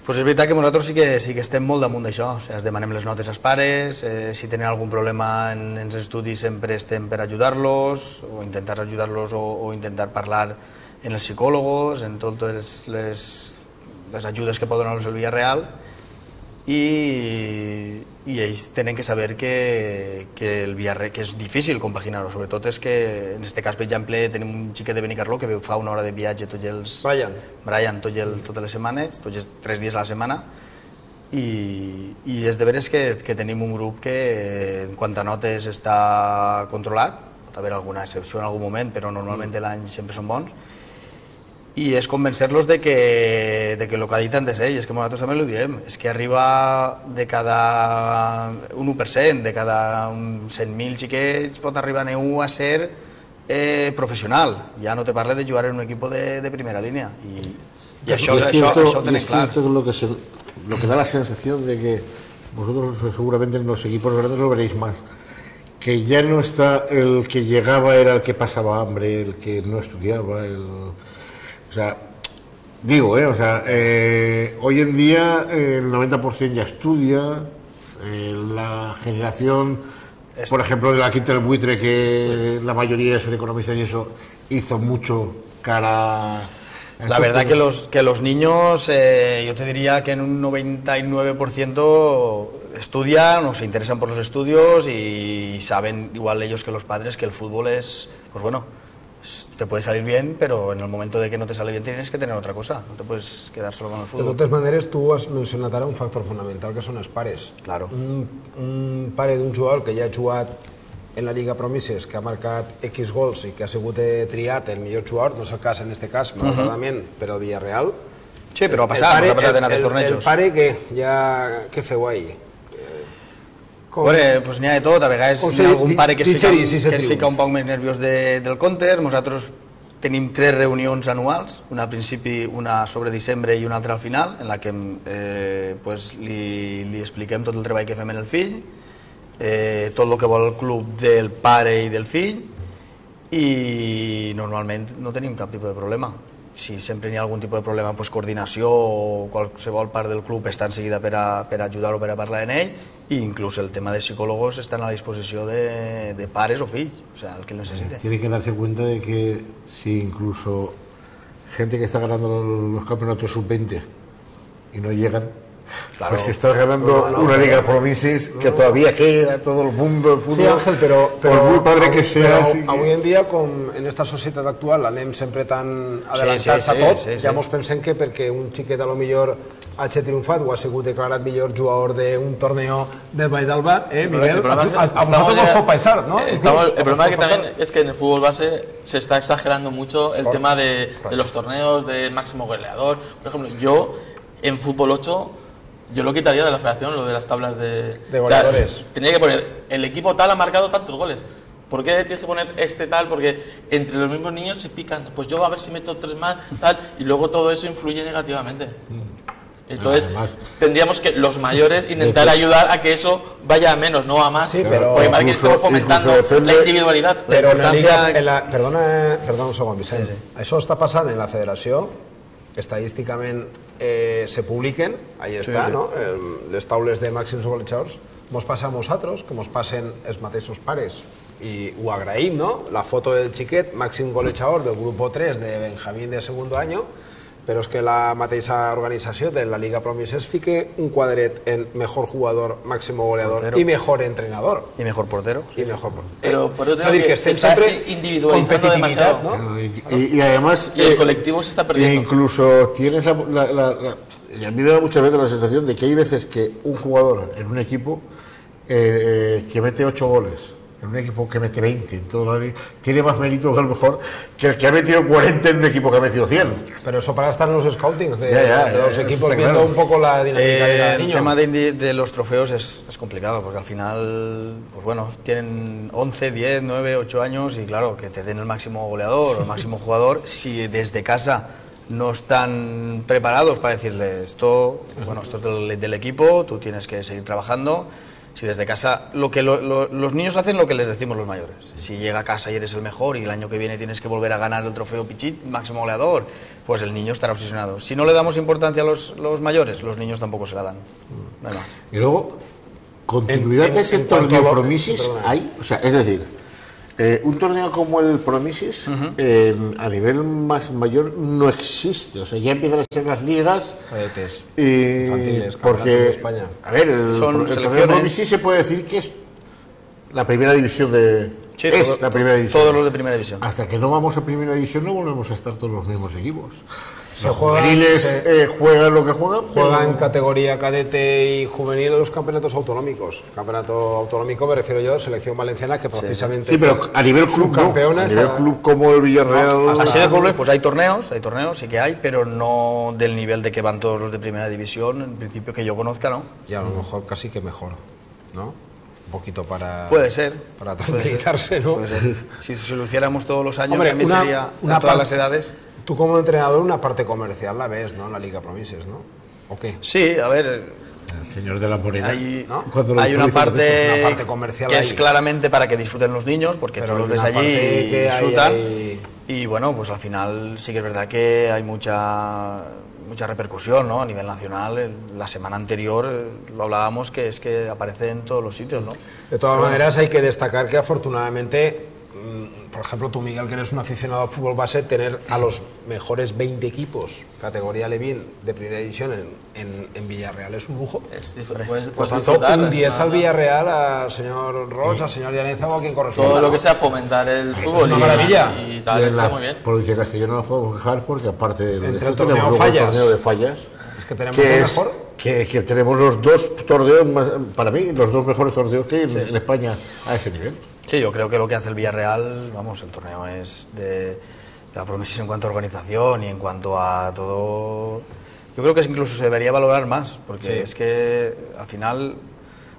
Pues és veritat que nosaltres sí que, sí que estem molt damunt d'això, o sigui, es demanem les notes als pares, eh, si tenen algun problema en, en els estudis sempre estem per ajudar-los, o intentar ajudar-los o, o intentar parlar en els psicòlogos, en totes les, les ajudes que pot donar-los el Villarreal, i, i ells tenen que saber que, que el Villarreal, que és difícil compaginar-ho, sobretot és que en aquest cas, per exemple, tenim un xiquet de Benicarló que fa una hora de viatge tots els... Brian. Brian, tot el, totes les setmanes, tots els tres dies a la setmana, i, i és de veres que, que tenim un grup que en quant a notes està controlat, pot haver alguna excepció en algun moment, però normalment l'any sempre són bons, i és convencer-los de que, de que el que ha dit antes ell, és que nosaltres també ho diem, és que arriba de cada un 1%, de cada un 100.000 xiquets pot arribar a a ser eh, professional. Ja no te parle de jugar en un equip de, de primera línia. I, i això, Y això, cierto- això ho y tenen es clar. lo que, se- lo que da la sensación de que vosotros seguramente en los equipos grandes lo veréis más, que ya no está el que llegaba era el que pasaba hambre, el que no estudiaba, el... O sea, digo, ¿eh? O sea, eh, hoy en día el 90% ya estudia, eh, la generación, por ejemplo, de la Quinta del Buitre, que la mayoría son economistas y eso, hizo mucho cara... a La verdad que los, que los niños, eh, yo te diría que en un 99% estudian o se interesan por los estudios y saben igual ellos que los padres que el fútbol es, pues bueno, te puede salir bien, pero en el momento de que no te sale bien tienes que tener otra cosa, no te puedes quedar solo con el De fútbol. totes maneres, tu has mencionat ara un factor fonamental, que són els pares. Claro. Un, un pare d'un jugador que ja ha jugat en la Lliga Promises, que ha marcat X gols i que ha sigut triat el millor jugador, no és el cas en este cas, malauradament, per al Villarreal. Sí, però ha El pare- ens ha passat en el- altres el- tornejos. El pare, què? Ja, què feu ahí? Com- Bueno, pues n'hi ha de tot, a vegades Com hi se- ha algun pare que es, fica, si se que es fica un poc més nerviós de, del compte, nosaltres tenim tres reunions anuals, una al principi, una sobre diciembre i una altra al final, en la que eh, pues, li, li expliquem tot el treball que fem en el fill, eh, tot el que vol el club del pare i del fill, i normalment no tenim cap tipus de problema. Si sempre hi ha algun tipus de problema, doncs coordinació o qualsevol part del club està en seguida per a, per ajudar o per a parlar en ell i inclús el tema de psicòlogos estan a la disposició de, de pares o fills, o sea, el que el necessite. Tiene que darse cuenta de que si incluso gente que está ganando los campeonatos sub-20 y no llegan, Claro. Pues si estás ganando una liga promises que todavía queda todo el mundo del fútbol. Sí, Ángel, pero, pero por muy padre que sea. Hoy en día, con, en esta sociedad actual, anem sempre tan adelantats sí, sí, a tot, sí, sí, ja mos pensem que perquè un xiquet a lo millor hagi triomfat o ha sigut declarat millor jugador d'un torneo de Vall d'Alba, eh, Miguel, a, a, a vosotros os pot pasar, ¿no? Estamos, el problema que también es que en el fútbol base se está exagerando mucho el por, tema de, de los torneos, de máximo goleador. Por ejemplo, yo en fútbol 8 yo lo quitaría de la federación, lo de las tablas de... De goleadores. O sea, tenía que poner, el equipo tal ha marcado tantos goles. ¿Por qué tienes que poner este tal? Porque entre los mismos niños se pican. Pues yo a ver si meto tres más, tal, y luego todo eso influye negativamente. Entonces, Además, tendríamos que los mayores intentar ayudar a que eso vaya a menos, no a más. Sí, pero porque incluso, que estamos fomentando depende, la individualidad. Pero la liga, en la, perdona, perdona un segon, Vicent. Sí, sí. Això està passant en la federació, estadísticament eh, se publiquen, ahí està, sí, sí. no? El, les taules de màxims golejadors, mos passa a nosaltres, que mos passen els mateixos pares, i ho agraïm, no? La foto del xiquet, màxim golejador del grup 3 de Benjamín de segundo año, però és que la mateixa organització de la Liga Promises fique un quadret en mejor jugador, máximo goleador portero. y mejor entrenador. Y mejor portero. Y mejor portero. Pero por eso que, que siempre individualizando demasiado. ¿no? Y, y, y, además... Y el eh, colectivo se está perdiendo. incluso tienes la, la, la, la, y a mí me da muchas veces la sensación de que hay veces que un jugador en un equipo eh, que mete ocho goles en un equipo que mete 20 en todo la tiene más mérito que a lo mejor que el que ha metido 40 en un equipo que ha metido 100. Pero eso para estar en los scoutings de, ya, ya, de los equipos, viendo claro. un poco la dinámica eh, de cada niño. El tema de, de los trofeos es, es, complicado, porque al final, pues bueno, tienen 11, 10, 9, 8 años y claro, que te den el máximo goleador o el máximo jugador, si desde casa no están preparados para decirle esto, bueno, esto es del, del equipo, tú tienes que seguir trabajando si desde casa, lo que lo, lo, los niños hacen lo que les decimos los mayores. Si llega a casa y eres el mejor y el año que viene tienes que volver a ganar el trofeo Pichit, máximo goleador, pues el niño estará obsesionado. Si no le damos importancia a los, los mayores, los niños tampoco se la dan. Nada más. Y luego, continuidad en, en, de ese torneo Promises hay, o sea, es decir, eh, un torneo como el Promises uh -huh. eh, a nivel más mayor no existe, o sea, ya empiezan a ser las ligas Cadetes, y infantiles, porque de España. a ver, el, Son el torneo Promises se puede decir que es la primera división de sí, es todo, la primera división. Todos los de primera división. Hasta que no vamos a primera división no volvemos a estar todos los mismos equipos. Se los juega, juveniles se, eh, juegan lo que juegan. Juegan pero... categoría cadete y juvenil en los campeonatos autonómicos. Campeonato autonómico me refiero yo, selección valenciana, que precisamente. Sí, sí pero a nivel club, no. a nivel está... club como el Villarreal. No, así de clubes, pues hay torneos, hay torneos, sí que hay, pero no del nivel de que van todos los de primera división, en principio que yo conozca, ¿no? Y a lo mejor casi que mejor, ¿no? un poquito para puede ser para tranquilizarse, ¿no? Puede ser. Si, si lo hiciéramos todos los años Hombre, también una, sería una a todas las edades. Tú como entrenador una parte comercial la ves, ¿no? En la Liga Promises, ¿no? ¿O qué? Sí, a ver... El señor de la Morena. Hay, ¿no? hay una, parte una parte comercial que ahí. es claramente para que disfruten los niños, porque Pero tú los ves allí y disfrutan. Hay, hay... Y bueno, pues al final sí que es verdad que hay mucha mucha repercusión ¿no? a nivel nacional. La semana anterior lo hablábamos que es que aparece en todos los sitios. ¿no? De todas Pero, maneras hay que destacar que afortunadamente por ejemplo, tú, Miguel, que eres un aficionado al fútbol base, tener a los mejores 20 equipos, categoría Levín, de primera división en, en, en Villarreal es un lujo. Es, puedes, por tanto, un 10 al Villarreal, al señor Ross, al señor Llaneza o a quien corresponda. Todo lo que sea fomentar el fútbol. Es una maravilla. Y, y tal, está muy bien. Provincia no podemos quejar porque, aparte de Entre el torneo, torneo, fallas, el torneo de fallas, es que tenemos que el es, mejor. Que, que, tenemos los dos torneos, más, para mí, los dos mejores torneos que hay sí. en España a ese nivel. Sí, yo creo que lo que hace el Villarreal, vamos, el torneo es de, de la promesa en cuanto a organización y en cuanto a todo. Yo creo que incluso se debería valorar más, porque sí. es que al final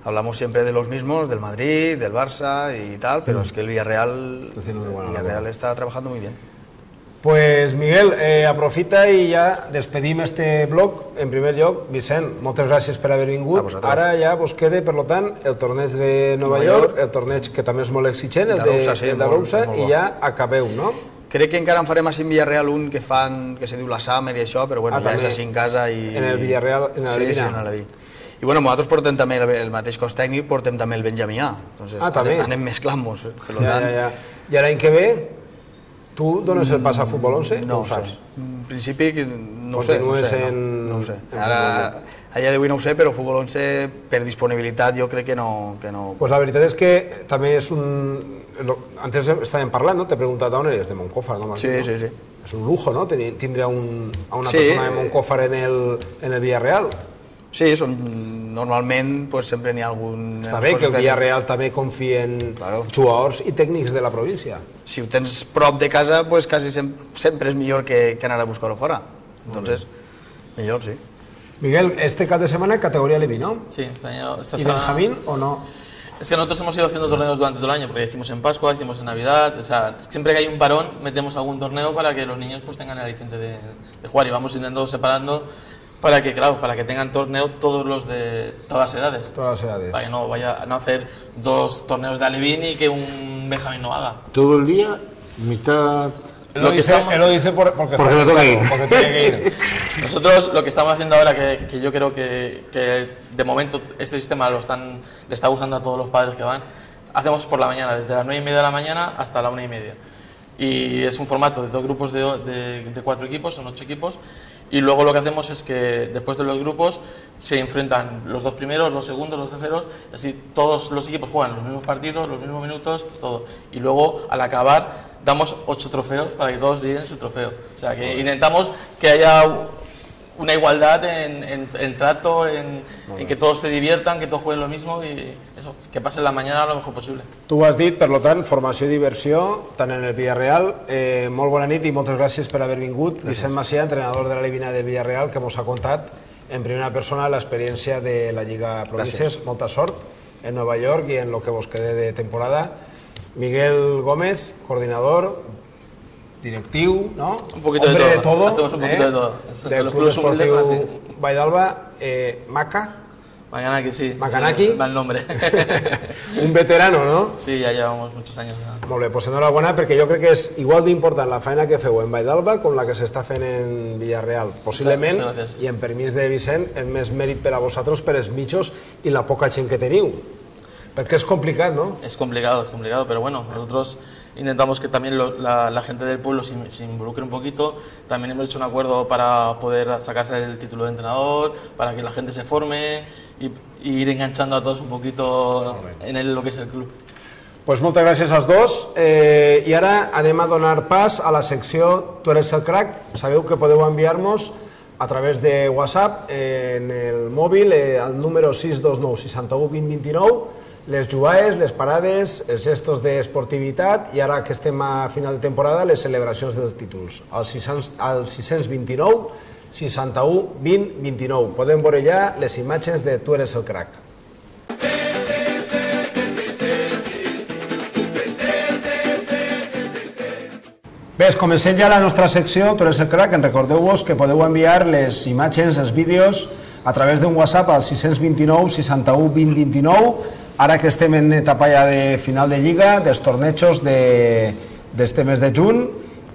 hablamos siempre de los mismos, del Madrid, del Barça y tal, pero sí. es que el Villarreal, el Villarreal está trabajando muy bien. Pues Miguel, eh, aprofita i ja despedim este blog. En primer lloc, Vicent, moltes gràcies per haver vingut. Ara ja vos queda, per lo tant, el torneig de Nova, Nova York, York, el torneig que també és molt exigent, el de, de, sí, de Rousa, i ja acabeu, no? Crec que encara en farem així en Villarreal un que fan, que se diu la Summer i això, però bueno, ah, ja és així en casa i... En el Villarreal, en la sí, sí, en la i bueno, nosaltres portem també el, el mateix cos tècnic, portem també el Benjamià. Entonces, ah, també? Anem, anem mesclant-nos. Eh? Ja, ja, ja. I l'any que ve, Tu dones el pas a Futbol 11? No, ho saps? En principi no ho sé. No Continues sé, en- no, no ho sé. Ara, a dia d'avui no ho sé, però Futbol 11 per disponibilitat jo crec que no... Que no Pues la veritat és que també és un... Antes estàvem parlant, no? T'he preguntat on eres, de Moncófar, no? Sí, no? sí, sí. És un lujo, no? Tenir, tindre a, un, a una Sí. persona de Moncófar en el, en el Villarreal. Sí, són, normalment pues, sempre n'hi ha algun... Està bé que el Villarreal també confiï en Claro. jugadors i tècnics de la província. Si ho tens prop de casa, pues, quasi sem sempre és millor que, que anar a buscar-ho fora. Entonces, millor, sí. Miguel, este cap de semana categoría Levi, ¿no? Sí, este año, esta ¿Y semana- Benjamín o no? Es que nosotros hemos ido haciendo torneos durante todo el año, porque hicimos en Pascua, hicimos en Navidad, o sea, siempre que hay un parón metemos algún torneo para que los niños pues tengan el aliciente de, de jugar y vamos intentando separando para que, claro, para que tengan torneo todos los de todas las edades. Todas las edades. Para que no vaya a no hacer dos torneos de Alevín y que un Benjamín no haga. Todo el día, mitad... Él Lo lo, que dice, estamos- él lo dice por- porque, Porque está me toca ir. Porque tiene que ir. Nosotros lo que estamos haciendo ahora, que, que yo creo que, que de momento este sistema lo están, le está gustando a todos los padres que van, hacemos por la mañana, desde las 9 y media de la mañana hasta la 1 y media. Y es un formato de dos grupos de, de- de cuatro equipos, son ocho equipos, y luego lo que hacemos es que después de los grupos se enfrentan los dos primeros, los segundos, los terceros, así todos los equipos juegan los mismos partidos, los mismos minutos, todo. Y luego al acabar damos ocho trofeos para que todos lleguen su trofeo. O sea que intentamos que haya una igualdad en, en- en trato, en, en que todos se diviertan, que todos jueguen lo mismo y eso, que pasen la mañana lo mejor posible. Tu has dit, per lo tant, formació i diversió, tant en el Villarreal. Eh, molt bona nit i moltes gràcies per haver vingut. Vicent Macià, entrenador de la Levina del Villarreal, que ens ha contat en primera persona l'experiència de la Lliga Províncies. Molta sort en Nova York i en lo que vos quede de temporada. Miguel Gómez, coordinador, directiu, ¿no? Un poquito de Hombre todo, hacemos un poquito de todo. Es- Del los Club clubes humildes son Esportiu Vall d'Alba, eh, Maca, Macanaki, sí. Macanaki. Mal nombre. un veterano, no? sí, ya llevamos muchos años. ya. Molt bé, doncs enhorabona perquè jo crec que és igual d'important la feina que feu en Vall com la que s'està fent en Villarreal. Possiblement, gracias. i en permís de Vicent, és més mèrit per a vosaltres per els mitjos i la poca gent que teniu. Perquè és complicat, no? Es complicado, es complicado, pero bueno, nosotros intentamos que también lo- la, la gente del pueblo se, se involucre un poquito. También hemos hecho un acuerdo para poder sacarse el título de entrenador, para que la gente se forme y, y ir enganchando a todos un poquito en el- lo que es el club. Pues moltes gràcies als dos. Eh, I ara anem a donar pas a la secció Tu eres el crack. Sabeu que podeu enviar-nos a través de WhatsApp eh, en el mòbil eh, al número 629 61 20 29 les jugades, les parades, els gestos d'esportivitat i ara que estem a final de temporada les celebracions dels títols. Al, 600, al 629 61 20 29. Podem veure ja les imatges de Tu eres el crack. Bé, comencem ja la nostra secció, Tu eres el crack, en recordeu-vos que podeu enviar les imatges, els vídeos, a través d'un WhatsApp al 629 61 20 29, ara que estem en etapa ja de final de Lliga, dels tornejos de, d'este mes de juny,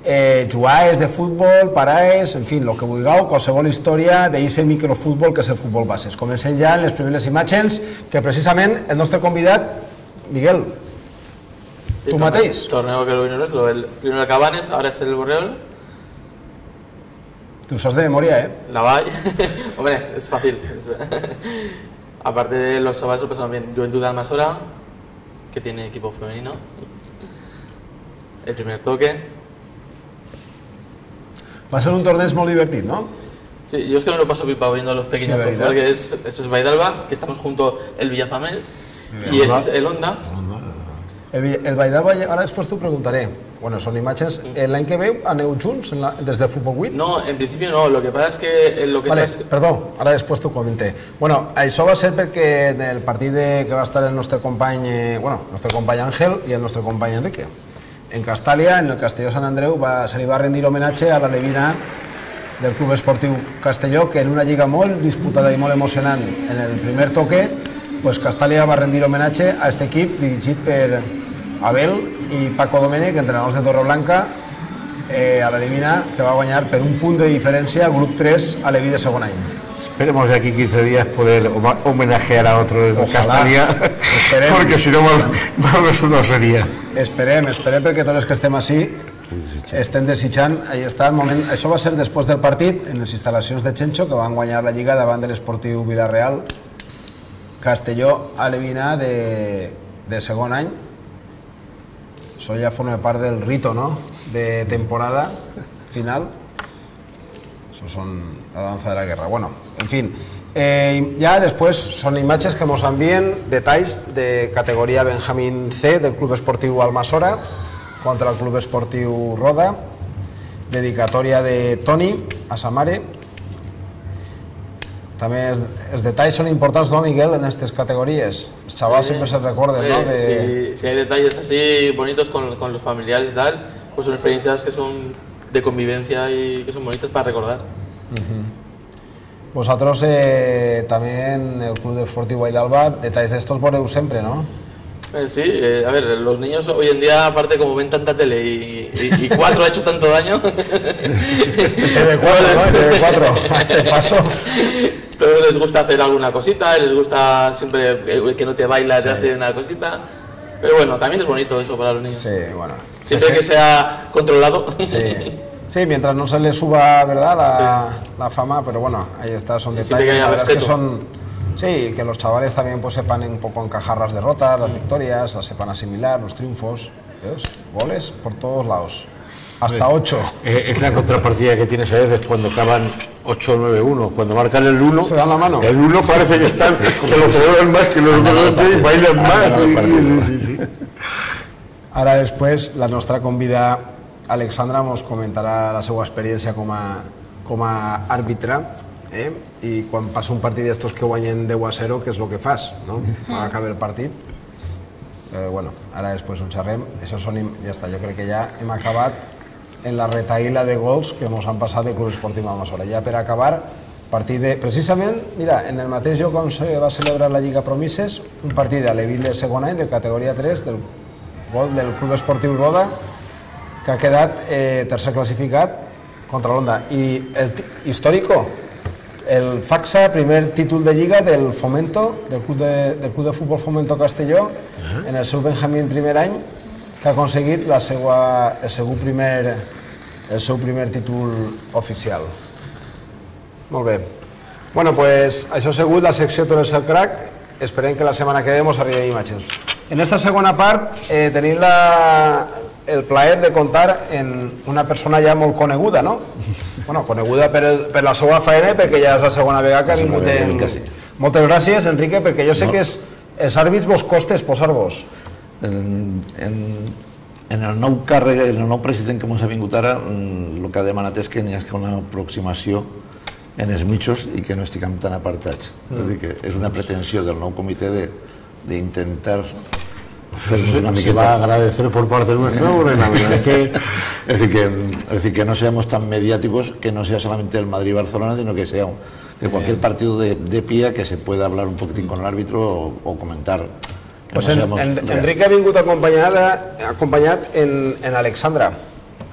eh, jugades de futbol, paraes, en fi, el que vulgueu, qualsevol història d'aquest microfutbol que és el futbol bases. Comencem ja en les primeres imatges, que precisament el nostre convidat, Miguel, Sí, ¿Tú torneo- matéis? Torneo que vino nuestro. El, primero el Cabanes, ahora es el Borreol. tu sos de memòria, eh? La Valle. Hombre, es fácil. Aparte de los lo pasaron bien. Juventud de Almasora, que tiene equipo femenino. El primer toque. Va ser un torneig molt divertit, no? Sí, yo es que me lo paso pipa viendo a los pequeños es, ese es Vaidalba, que estamos junto el Villafamés, y ese es el Honda. El, el Vall d'Alba, ara després t'ho preguntaré. Bueno, són imatges. Eh, L'any que ve aneu junts en la, des de Futbol 8? No, en principio no, lo que pasa es que en lo que Vale, está es- perdó, ara després t'ho comenté. Bueno, això va ser perquè en el partit de, que va estar el nostre company, eh, bueno, el nostre company Àngel i el nostre company Enrique. En Castàlia, en el Castelló Sant Andreu, va, se li va rendir homenatge a la Levina del Club Esportiu Castelló, que en una lliga molt disputada i molt emocionant en el primer toque, pues Castàlia va rendir homenatge a aquest equip dirigit per Abel i Paco Domènech, entrenadors de Torreblanca, eh, a la Levina, que va guanyar per un punt de diferència al grup 3 a l'Evi de segon any. Esperemos de aquí 15 días poder homenajear a otro Ojalá. Castalia, Esperemos. porque si no, mal, mal asunto sería. Esperem, esperem perquè tots els que estem així estem desitjant, ahí està el moment, això va ser després del partit, en les instal·lacions de Chencho, que van guanyar la Lliga davant de l'esportiu Villarreal, Castelló Alevina de, de segon any, això ja forma part del rito, no?, de temporada final. Això són la danza de la guerra. Bueno, en fin, eh, ya después son imatges que nos envíen detalls de categoria Benjamín C del Club Esportiu Almasora contra el Club Esportiu Roda, dedicatòria de Toni a sa mare. També els, els detalls són importants, ¿no, Miguel, en estas categorías? Els xavals siempre se recorden, ¿no? De... Si, si, hay detalles así bonitos con, con, los familiares y tal, pues son experiencias que son de convivencia y que son bonitas para recordar. Uh -huh. Vosotros eh, también, el Club Deportivo Guaydalba, detalles de estos veureu siempre, ¿no? Eh, sí, eh, a ver, los niños hoy en día, aparte como ven tanta tele y, y, y cuatro ha hecho tanto daño. TV4, ¿no? TV4, a este paso. Pero les gusta hacer alguna cosita, les gusta siempre que no te baila, sí. te hace una cosita. Pero bueno, también es bonito eso para los niños. Sí, bueno. Siempre sí, que sea controlado. Sí. Sí, mientras no se le suba, ¿verdad?, la, sí. la fama, pero bueno, ahí está, son detalles. Que que son, sí, que los chavales también pues sepan un poco encajar las derrotas, las victorias, las sepan asimilar, los triunfos. Goles por todos lados. Hasta 8. Eh, es la contrapartida que tienes a veces cuando acaban 8-9-1. Cuando marcan el 1, se dan la mano. El 1 parece que están, que lo celebran más que los otros y bailan más. Sí, sí, sí. Ara després la nostra convida Alexandra ens comentarà la seva experiència com a, com a àrbitre eh? i quan passa un partit d'estos que guanyen 10 a 0 què és el que fas no? quan acaba el partit eh, bueno, ara després ho xerrem això són, ja està, jo crec que ja hem acabat en la retaïla de gols que ens han passat de Club Esportiu Almassora ja per acabar partit de, precisament, mira, en el mateix lloc on se va celebrar la Lliga Promises, un partit de l'Evil de segon any, de categoria 3, del gol del Club Esportiu Roda, que ha quedat eh, tercer classificat contra l'Onda. I el històrico, el Faxa, primer títol de Lliga del Fomento, del Club de, del Club de Futbol Fomento Castelló, uh -huh. en el seu Benjamín primer any, que ha aconseguit la seva, el, seu primer, el seu primer títol oficial. Molt bé. Bueno, pues això ha sigut la secció Torres el Crack. Esperem que la setmana que ve ens arribi imatges. En esta segona part eh, tenim la, el plaer de contar en una persona ja molt coneguda, no? Bueno, coneguda per, el, per la seva feina perquè ja és la segona vegada que ha vingut en... Sí. Moltes gràcies, Enrique, perquè jo sé no. que és, els àrbits vos costes posar-vos. En, en, en el nou càrrec, en el nou president que ens ha vingut ara, el que ha demanat és que n'hi hagi una aproximació en els mitjos i que no estiguem tan apartats. Mm. És, dir, que és una pretensió del nou comitè d'intentar una se va a agradecer por parte nuestra, porque la verdad es que, es decir, que, es decir, que no seamos tan mediáticos, que no sea solamente el Madrid-Barcelona, sino que sea que cualquier partido de, de pie que se pueda hablar un poquitín con el árbitro o, o comentar. Pues no en, en, Enrique ha vingut acompanyada, acompanyat en, en Alexandra.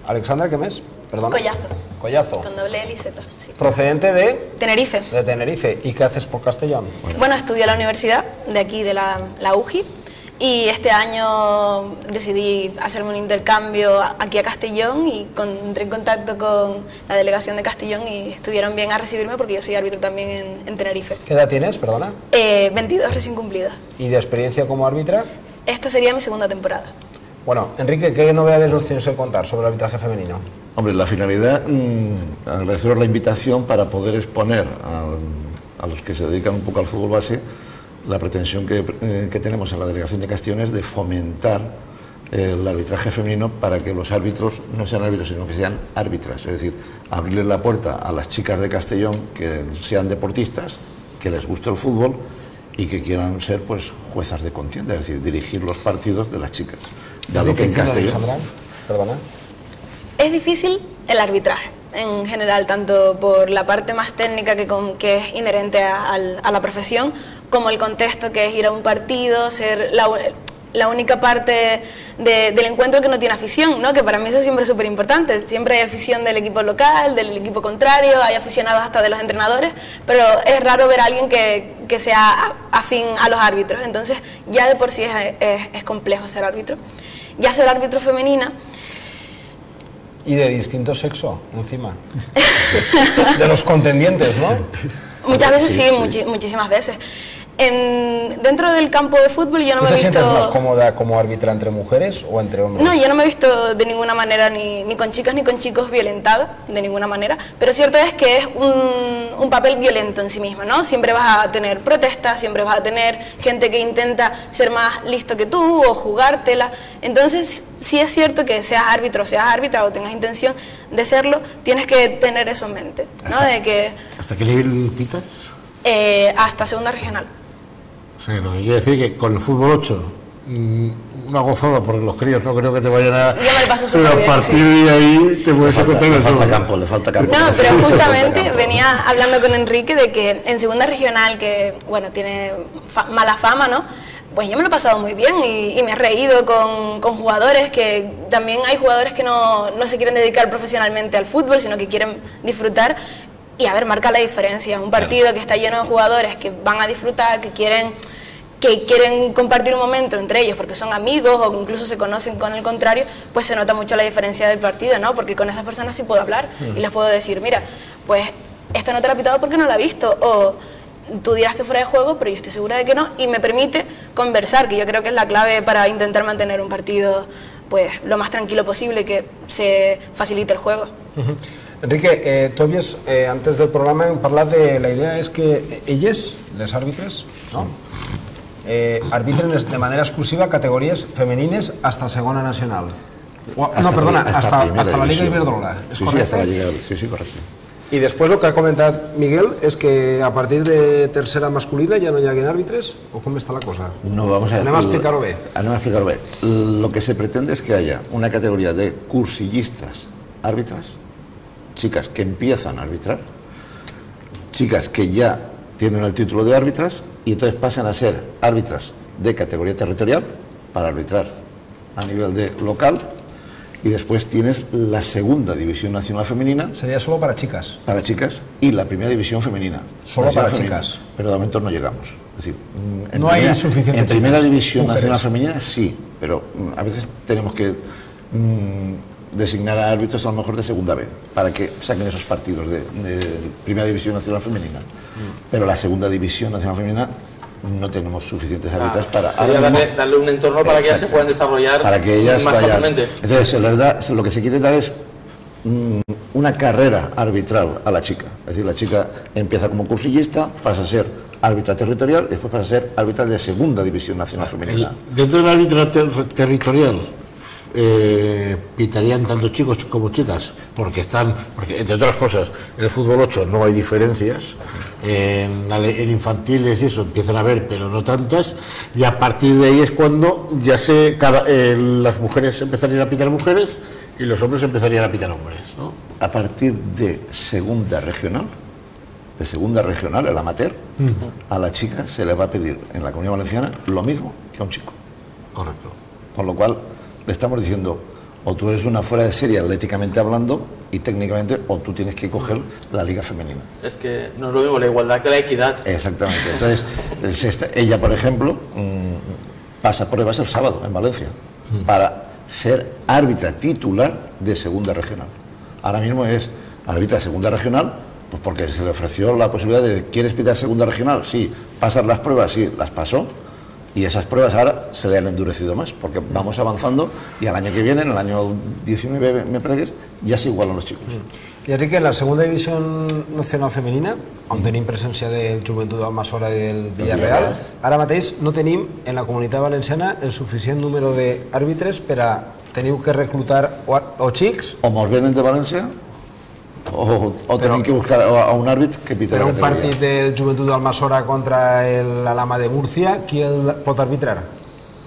Alexandra, ¿qué més? Perdona. Collazo. Collazo. Con doble L y Z. Sí. Procedente de... Tenerife. De Tenerife. ¿Y qué haces por Castellón? Bueno, bueno estudio en la universidad, de aquí, de la, la UGI, y este año decidí hacerme un intercambio aquí a Castellón y con, entré en contacto con la delegación de Castellón y estuvieron bien a recibirme porque yo soy árbitro también en, en Tenerife. ¿Qué edad tienes, perdona? Eh, 22 recién cumplidos. ¿Y de experiencia como árbitra? Esta sería mi segunda temporada. Bueno, Enrique, ¿qué novedades nos tienes que contar sobre el arbitraje femenino? Hombre, la finalidad, mmm, agradeceros la invitación para poder exponer a, a los que se dedican un poco al fútbol base la pretensión que, eh, que, tenemos en la delegación de Castellón es de fomentar el arbitraje femenino para que los árbitros no sean árbitros, sino que sean árbitras. Es decir, abrirle la puerta a las chicas de Castellón que sean deportistas, que les guste el fútbol y que quieran ser pues juezas de contienda, es decir, dirigir los partidos de las chicas. Dado que en Castellón... Perdona. Es difícil el arbitraje en general, tanto por la parte más técnica que, es inherente a, la profesión, como el contexto que es ir a un partido, ser la, única parte de, del encuentro que no tiene afición, ¿no? que para mí eso siempre es súper importante. Siempre hay afición del equipo local, del equipo contrario, hay aficionados hasta de los entrenadores, pero es raro ver a alguien que, que sea afín a los árbitros. Entonces, ya de por sí es, es, es complejo ser árbitro. Ya ser árbitro femenina Y de distinto sexo, encima. de los contendientes, ¿no? Muchas veces sí, muchísimas veces. En, dentro del campo de fútbol yo no me he visto... ¿Te sientes más cómoda como árbitra entre mujeres o entre hombres? No, yo no me he visto de ninguna manera ni, ni con chicas ni con chicos violentada, de ninguna manera, pero cierto es que es un, un, papel violento en sí mismo, ¿no? Siempre vas a tener protestas, siempre vas a tener gente que intenta ser más listo que tú o jugártela, entonces si es cierto que seas árbitro, seas árbitra o tengas intención de serlo, tienes que tener eso en mente, ¿no? ¿Hasta, de que, ¿hasta qué nivel pitas? Eh, hasta segunda regional. Sí, no, quiere decir que con el fútbol 8 mm, una gozada porque los críos no creo que te vayan a pero a partir de ahí te puedes encontrar le falta campo le falta campo. No pero justamente venía hablando con Enrique de que en segunda regional que bueno tiene mala fama no pues yo me lo he pasado muy bien y, y me he reído con, con, jugadores que también hay jugadores que no, no se quieren dedicar profesionalmente al fútbol sino que quieren disfrutar. Y a ver, marca la diferencia. Un partido que está lleno de jugadores que van a disfrutar, que quieren que quieren compartir un momento entre ellos porque son amigos o incluso se conocen con el contrario, pues se nota mucho la diferencia del partido, ¿no? Porque con esas personas sí puedo hablar y les puedo decir, mira, pues esta no te la ha pitado porque no la ha visto o tú dirás que fuera de juego, pero yo estoy segura de que no y me permite conversar, que yo creo que es la clave para intentar mantener un partido pues lo más tranquilo posible que se facilite el juego. Enrique, eh, tu havies, eh, antes del programa hem de... La idea és que elles, les àrbitres, no? Eh, arbitren de manera exclusiva categories femenines hasta segona nacional. O, hasta, no, perdona, hasta, hasta, hasta la Liga Iberdrola. Sí, sí, hasta la Liga, sí, sí, correcte. I després el que ha comentat Miguel és que a partir de tercera masculina ja no hi haguin àrbitres o com està la cosa? No, vamos a ver. Anem a explicar-ho bé. Anem a explicar-ho bé. Lo que se pretende es que haya una categoría de cursillistas árbitras chicas que empiezan a arbitrar, chicas que ya tienen el título de árbitras y entonces pasan a ser árbitras de categoría territorial para arbitrar a nivel de local y después tienes la segunda división nacional femenina. Sería solo para chicas. Para chicas y la primera división femenina. Solo para chicas. Pero de momento no llegamos. Es decir, en no hay suficiente. En primera división nacional femenina sí, pero mm, a veces tenemos que mmm, designar a árbitros a lo mejor de segunda B, para que saquen esos partidos de, de Primera División Nacional Femenina. Mm. Pero la Segunda División Nacional Femenina no tenemos suficientes ah, árbitros para... Sería darle, darle, un entorno para que ellas se puedan desarrollar para que ellas más vayan. fácilmente. Entonces, en verdad, lo que se quiere dar es mm, una carrera arbitral a la chica. Es decir, la chica empieza como cursillista, pasa a ser árbitra territorial y después pasa a ser árbitra de segunda división nacional femenina. dentro del árbitra ter territorial, eh, pitarían tanto chicos como chicas, porque están, porque entre otras cosas, en el fútbol 8 no hay diferencias, en, en, infantiles y eso empiezan a haber, pero no tantas, y a partir de ahí es cuando ya se, cada, eh, las mujeres empezarían a pitar mujeres y los hombres empezarían a pitar hombres. ¿no? A partir de segunda regional, de segunda regional, el amateur, uh -huh. a la chica se le va a pedir en la comunidad valenciana lo mismo que a un chico. Correcto. Con lo cual, le estamos diciendo, o tú eres una fuera de serie atléticamente hablando y técnicamente, o tú tienes que coger la liga femenina. Es que no es lo mismo la igualdad que la equidad. Exactamente. Entonces, ella, por ejemplo, mm, pasa pruebas el sábado en Valencia para ser árbitra titular de segunda regional. Ahora mismo es árbitra segunda regional, pues porque se le ofreció la posibilidad de, ¿quieres pitar segunda regional? Sí. ¿Pasar las pruebas? Sí, las pasó y esas pruebas ahora se le han endurecido más, porque vamos avanzando y al año que viene, en el año 19, me parece que es, ya se igualan los chicos. Y Enrique, en la segunda división nacional femenina, on tenim presència del Joventut d'Almassora i del Villarreal, ara mateix no tenim en la comunitat valenciana el suficient número d'àrbitres per a teniu que reclutar o, o xics... O mos venen de València o, o tenim que buscar a un àrbit que pita Però un partit del Joventut d'Almassora contra l'Alama de Múrcia, qui el pot arbitrar?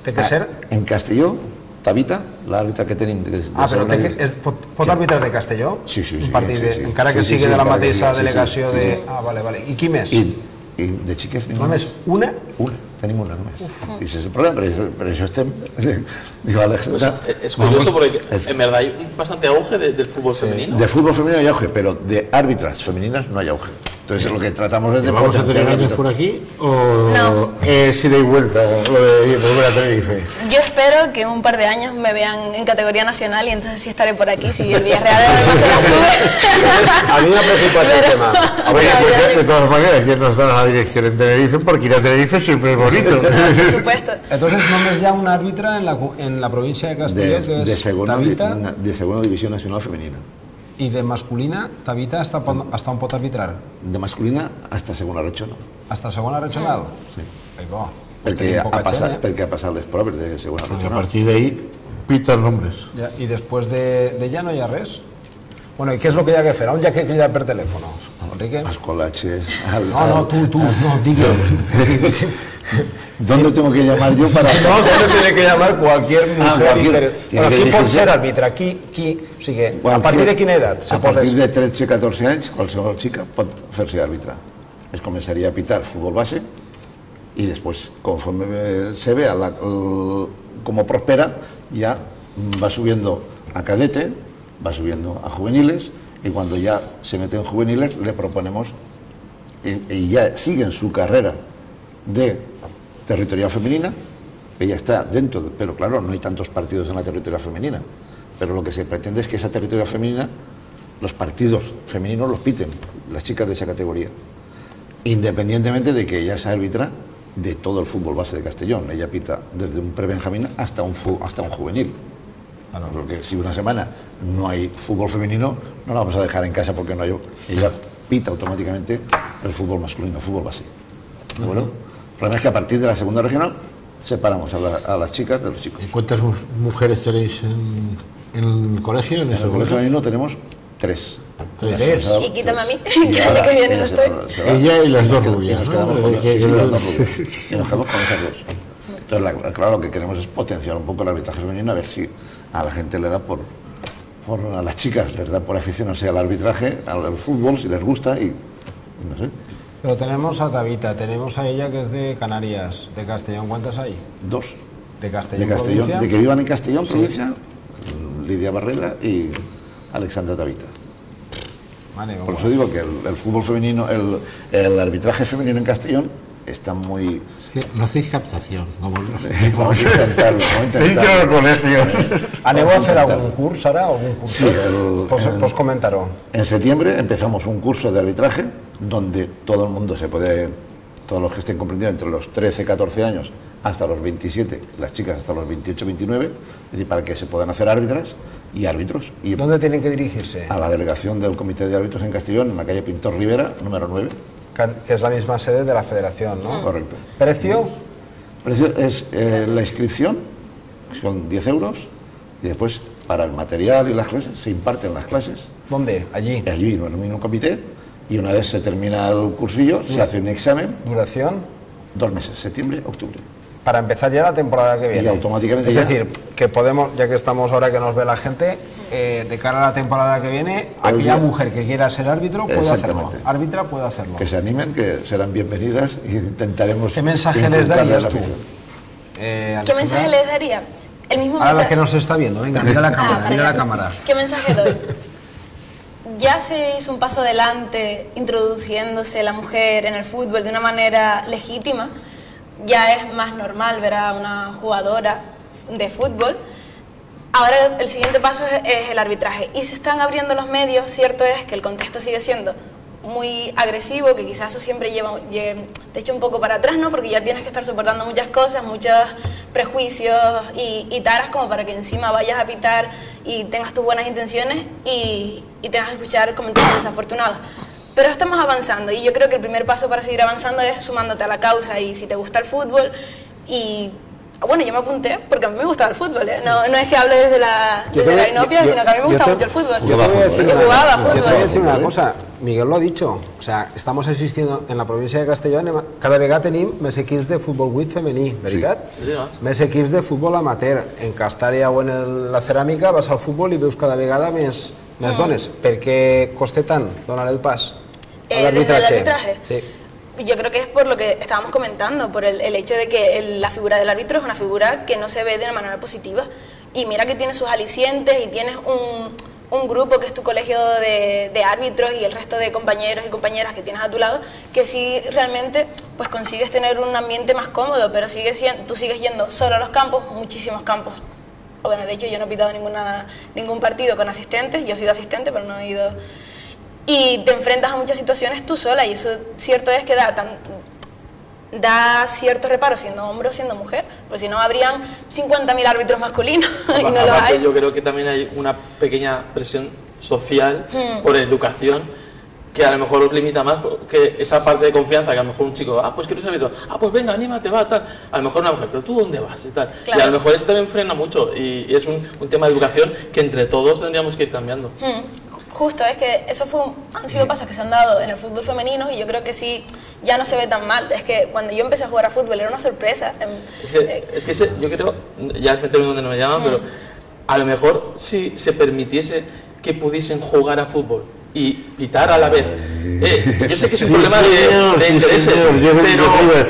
Té que ah, ser? En Castelló, Tabita, l'àrbitre que tenim... De, ah, però té que, és, pot, pot arbitrar de Castelló? Sí, sí, sí. Un partit, sí, sí. De, encara que sí, sí, sigui sí, de la mateixa sí, delegació sí, sí, de... sí. Ah, vale, vale. I qui més? I, i de xiques... Només una? Una. Tenim una només. Uf. Y ese es el problema, pero eso, pero eso estén... Digo, pues, es curioso porque es, en verdad hay bastante auge de, del fútbol femenino. De fútbol femenino hay auge, pero de árbitras femeninas no hay auge. Entonces lo que tratamos es de ¿Vamos a tener años por aquí o No. es ida y vuelta lo de volver a Tenerife? Yo espero que en un par de años me vean en categoría nacional y entonces sí estaré por aquí si el Villarreal no se la sube. A mí me preocupa este tema. Oye, pues, de todas maneras, ya nos dan la dirección en Tenerife, porque ir a Tenerife siempre es bonito. Por supuesto. Entonces, hi ha una àrbitre en la, cu- en la província de Castelló, de, que de es segunda, Tabita, de segunda división nacional femenina. I de masculina, Tabita pon- hasta on pot arbitrar? De masculina hasta segunda regional. Hasta segona regional? Sí. Ai, bo. Perquè ha, poca passat, eh? perquè ha passat les proves de segona A regional. partir de ahí, pitan nombres. Ja, I després de, de ja no hi ha res? Bueno, i què és el que hi ha que fer? On hi ha que cridar per telèfon? Enrique? Els col·latges... Al, No, no, tu, tu, no, digue'm. ¿Dónde tengo que llamar yo para...? No, ¿dónde tiene que llamar cualquier mujer? Ah, cualquier- tiene bueno, que qui pot ser àrbitre? Qui, qui, o sigui, a partir de quina edat se a pot... partir de 13-14 anys, qualsevol xica pot fer-se àrbitre. Es començaria a pitar futbol base y después, conforme se vea la, el- cómo prospera, ya va subiendo a cadete, va subiendo a juveniles y cuando ya se mete en juveniles le proponemos y, y ya sigue en su carrera de territorial femenina, ella está dentro, de- pero claro, no hay tantos partidos en la territorial femenina, pero lo que se pretende es que esa territorial femenina, los partidos femeninos los piten, las chicas de esa categoría, independientemente de que ella es árbitra de todo el fútbol base de Castellón, ella pita desde un prebenjamín hasta un, hasta un juvenil. Porque si una semana no hay fútbol femenino, no la vamos a dejar en casa porque no hay. Ella pita automáticamente el fútbol masculino, fútbol base. ¿De acuerdo? El problema es que a partir de la segunda regional separamos a, la- a las chicas de los chicos. ¿Y cuántas mu- mujeres tenéis en, en el colegio? En, el colegio momento? femenino tenemos tres. Tres. Y quítame a mí, Y que el ahora año que viene ella no estoy. Ella y las dos rubias, Y nos ¿no? quedamos con, Que- sí, sí, que- las dos rubias. Y nos quedamos con esas dos. Entonces, la- claro, lo que queremos es potenciar un poco el arbitraje femenino, a ver si a la gente le da por, por a las chicas les da por aficionarse al arbitraje, al, al fútbol, si les gusta y, y no sé, Pero tenemos a Tabita, tenemos a ella que es de Canarias, de Castellón, ¿cuántas hay? dos. De Castellón, De Castellón, provincia. de que vivan en Castellón, Sí. provincia, Lidia Barreda y Alexandra Tabita. Vale, Por eso digo que el, el fútbol femenino, el, el arbitraje femenino en Castellón está muy... Sí, no hacéis captación. No Vamos a intentarlo, vamos a los colegios. Aneu a Vamos a fer intentarlo. algun curs ara? Algun curs? Sí, el- Pues, el- pues comentar-ho. En septiembre empezamos un curso de arbitraje donde todo el mundo se puede, todos los que estén comprendidos entre los 13, 14 años hasta los 27, las chicas hasta los 28, 29, es decir, para que se puedan hacer árbitras y árbitros. Y ¿Dónde tienen que dirigirse? a la delegación del Comité de Árbitros en Castellón, en la calle Pintor Rivera, número 9. Que, es la misma sede de la federación, ¿no? Correcto. ¿Precio? Precio es eh, la inscripción, son 10 euros, y después para el material y las clases, se imparten las clases. ¿Dónde? Allí. Allí, en el mismo comité, y una vez se termina el cursillo, se hace un examen, ¿Duración? dos meses, septiembre, octubre. Para empezar ya la temporada que viene. automáticamente Es ya- decir, que podemos, ya que estamos ahora que nos ve la gente, eh, de cara a la temporada que viene, aquella día- mujer que quiera ser árbitro puede hacerlo. Árbitra puede hacerlo. Que se animen, que serán bienvenidas y intentaremos. ¿Qué mensaje les darías la tú? Eh, ¿Qué Alexandra, mensaje les daría? El mismo Ahora la que nos está viendo, venga, mira la Ah, cámara, mira la cámara. ¿Qué mensaje doy? Ya se hizo un paso adelante introduciéndose la mujer en el fútbol de una manera legítima. Ya es más normal ver a una jugadora de fútbol. Ahora el siguiente paso es, el arbitraje. Y se están abriendo los medios, cierto es que el contexto sigue siendo muy agresivo, que quizás eso siempre lleva, lle- te echa un poco para atrás, ¿no? Porque ya tienes que estar soportando muchas cosas, muchos prejuicios y, y taras como para que encima vayas a pitar y tengas tus buenas intenciones y, y tengas que escuchar comentarios desafortunados. Pero estamos avanzando y yo creo que el primer paso para seguir avanzando es sumándote a la causa y si te gusta el fútbol y... Bueno, yo me apunté porque a mí me gustaba el fútbol, ¿eh? no, no es que hable desde la, desde te la inopia, yo- sino que a mí me gustaba te- mucho el fútbol. Yo te voy a decir una- jugaba yo te fútbol. voy a decir una cosa, Miguel lo ha dicho, o sea, estamos asistiendo en la província de Castelló, anem a- cada vegada tenim més equips de futbol 8 femení, veritat? Sí, no? Més equips de futbol amateur. En Castària o en el, la ceràmica vas al futbol i veus cada vegada més, més Mm. dones. Per què costa tant donar el pas Eh, el arbitraje. Sí. Yo creo que es por lo que estábamos comentando, por el, el hecho de que el- la figura del árbitro es una figura que no se ve de una manera positiva. Y mira que tiene sus alicientes y tienes un, un grupo que es tu colegio de, de, árbitros y el resto de compañeros y compañeras que tienes a tu lado, que sí realmente pues consigues tener un ambiente más cómodo, pero sigue tú sigues yendo solo a los campos, muchísimos campos. Bueno, de hecho yo no he pitado ninguna, ningún partido con asistentes, yo he sido asistente, pero no he ido... Y te enfrentas a muchas situaciones tú sola y eso cierto es que da tan, da cierto reparo siendo hombre o siendo mujer, porque si no habrían 50.000 árbitros masculinos y no lo hay. Yo creo que también hay una pequeña presión social hmm. por educación que a lo mejor os limita más que esa parte de confianza que a lo mejor un chico, ah, pues quiero ser árbitro, ah, pues venga, anímate, va, tal. A lo mejor una mujer, pero tú dónde vas y tal. Y a lo mejor esto también frena mucho y, es un, tema de educación que entre todos tendríamos que ir cambiando. Hmm. Justo, es que eso fue, han sido pasos que se han dado en el fútbol femenino y yo creo que sí, ya no se ve tan mal. Es que cuando yo empecé a jugar a fútbol era una sorpresa. Em, es que, eh, es que yo creo, ya es meterme donde no me llaman, pero a lo mejor si se permitiese que pudiesen jugar a fútbol y pitar a la vez. Eh, yo sé que es un problema de, de intereses,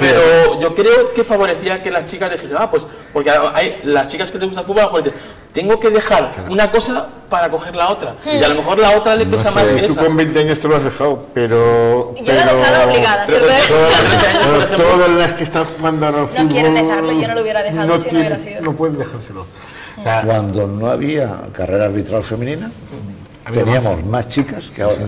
pero, yo creo que favorecía que las chicas dijesen, ah, pues, porque hay las chicas que les gusta el fútbol, pues dicen, tengo que dejar una cosa para coger la otra. Y a lo mejor la otra le pesa más que tú esa. con 20 años te lo has dejado, pero. Yo pero, lo he dejado obligada, pero, todas las que están jugando al fútbol. No quieren dejarlo, yo no lo hubiera dejado no si no hubiera sido. No pueden dejárselo. Cuando no había carrera arbitral femenina, teníamos más. chicas que ahora.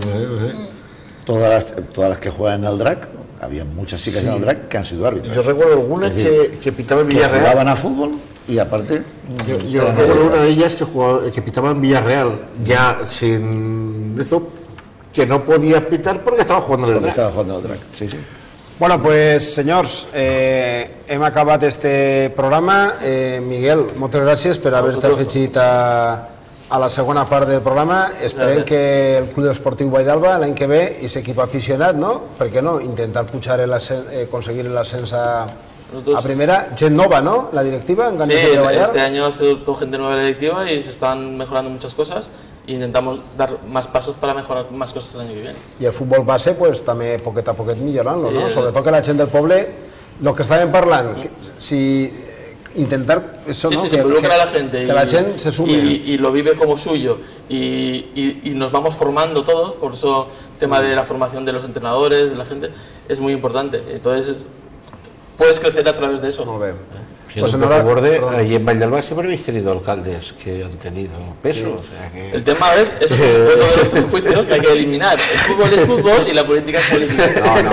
Todas las, todas las que juegan en el DRAC, había muchas chicas en el DRAC que han sido árbitros. Yo recuerdo algunas que, que pitaban Villarreal. Que jugaban a fútbol y aparte. Yo, recuerdo una de ellas que, jugaba, que pitaba en Villarreal, ya sin eso, que no podía pitar porque estaba jugando en el. Estaba jugando en el DRAC, sí, sí. Bueno, pues senyors, eh, hem acabat este programa. Eh, Miguel, moltes gràcies per haver-te afegit a, a la segona part del programa. Esperem que el Club Esportiu Vall l'any que ve i s'equip aficionat, no? Per què no? Intentar pujar el eh, conseguir l'ascens a, a primera. Gent nova, ¿no? La directiva. En sí, este año sido todo gente nueva la directiva y se están mejorando muchas cosas e intentamos dar más pasos para mejorar más cosas el año que viene. I el futbol base, pues també poquet a poquet millorant-lo, sí, no? Sobretot que la gent del poble, lo que estàvem parlant, que, si intentar eso, sí, ¿no? Sí, se involucra que, a la gente que y, la gente se sume. Y, y, lo vive como suyo y, y, y, nos vamos formando todos, por eso el tema de la formación de los entrenadores, de la gente, es muy importante. Entonces, puedes crecer a través de eso. Muy bien. Pues en el borde, y en Valladolid siempre habéis tenido alcaldes que han tenido peso. Sí. O sea que... El tema es, eso es uno de los prejuicios que hay que eliminar. El fútbol es fútbol y la política es política. No, no.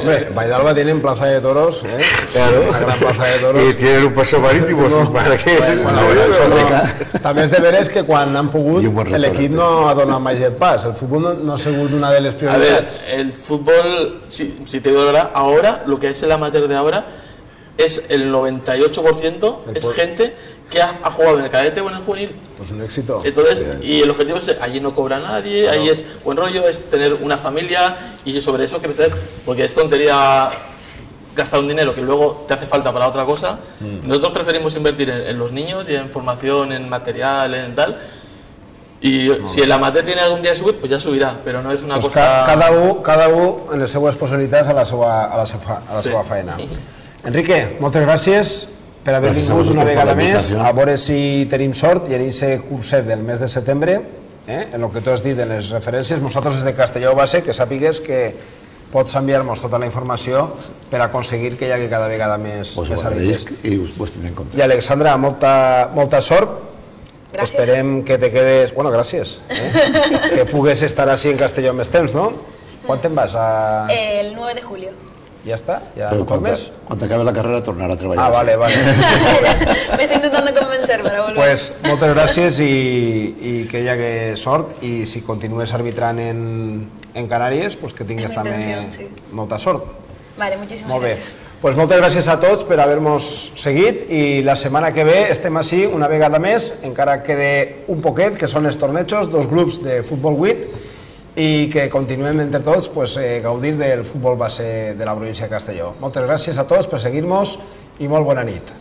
Hombre, Valladolid tienen plaza de toros, ¿eh? Claro. Una gran plaza de toros. Y tienen un paso marítimo. No. ¿Para qué? Bueno, bueno, bueno, no. També és de veres que quan han pogut l'equip no ha donat mai el pas. El fútbol no, no ha sigut una de les prioritats. A ver, el fútbol, si, si te digo la verdad, ahora, lo que es el amateur de ahora, es el 98% es gente que ha, ha, jugado en el cadete o en el juvenil. Pues un éxito. Entonces, y el objetivo es, allí no cobra nadie, ahí es buen rollo, es tener una familia y sobre eso crecer, porque es tontería gastar un dinero que luego te hace falta para otra cosa. Mm. Nosotros preferimos invertir en, en, los niños y en formación, en material, en tal. Y no. si el amateur tiene algún día de subir, pues ya subirá, pero no es una pues cosa... Cada uno, cada uno en les seues possibilitats a la seva, a la seva, a la sí. seva feina. Enrique, moltes gràcies per haver gràcies vingut una vegada més, a veure si tenim sort i en aquest curset del mes de setembre, eh, en el que tu has dit de les referències, nosaltres des de Castelló base, que sàpigues que pots enviar-nos tota la informació per aconseguir que hi hagi cada vegada més, pues més. I us, us tindré en compte. I Alexandra, molta, molta sort. Gràcies. Esperem que te quedes... Bueno, gràcies. Eh? que pugues estar així en Castelló més temps, no? Quan te'n vas? A... El 9 de julio. ¿Ya está? ¿Ya Pero no tornes? Cuando acabe la carrera tornará a trabajar. Ah, vale, vale. Me estoy intentando convencer para volver. Pues moltes gràcies i, i que hi hagi sort i si continues arbitrant en, en Canàries, pues que tingues també sí. molta sort. Vale, muchísimas Molt bé. gracias. Pues moltes gràcies a tots per haver-nos seguit i la setmana que ve estem així una vegada més, encara quede un poquet, que són els tornejos, dos grups de futbol 8 i que continuem entre tots pues, eh, gaudir del futbol base de la província de Castelló. Moltes gràcies a tots per seguir-nos i molt bona nit.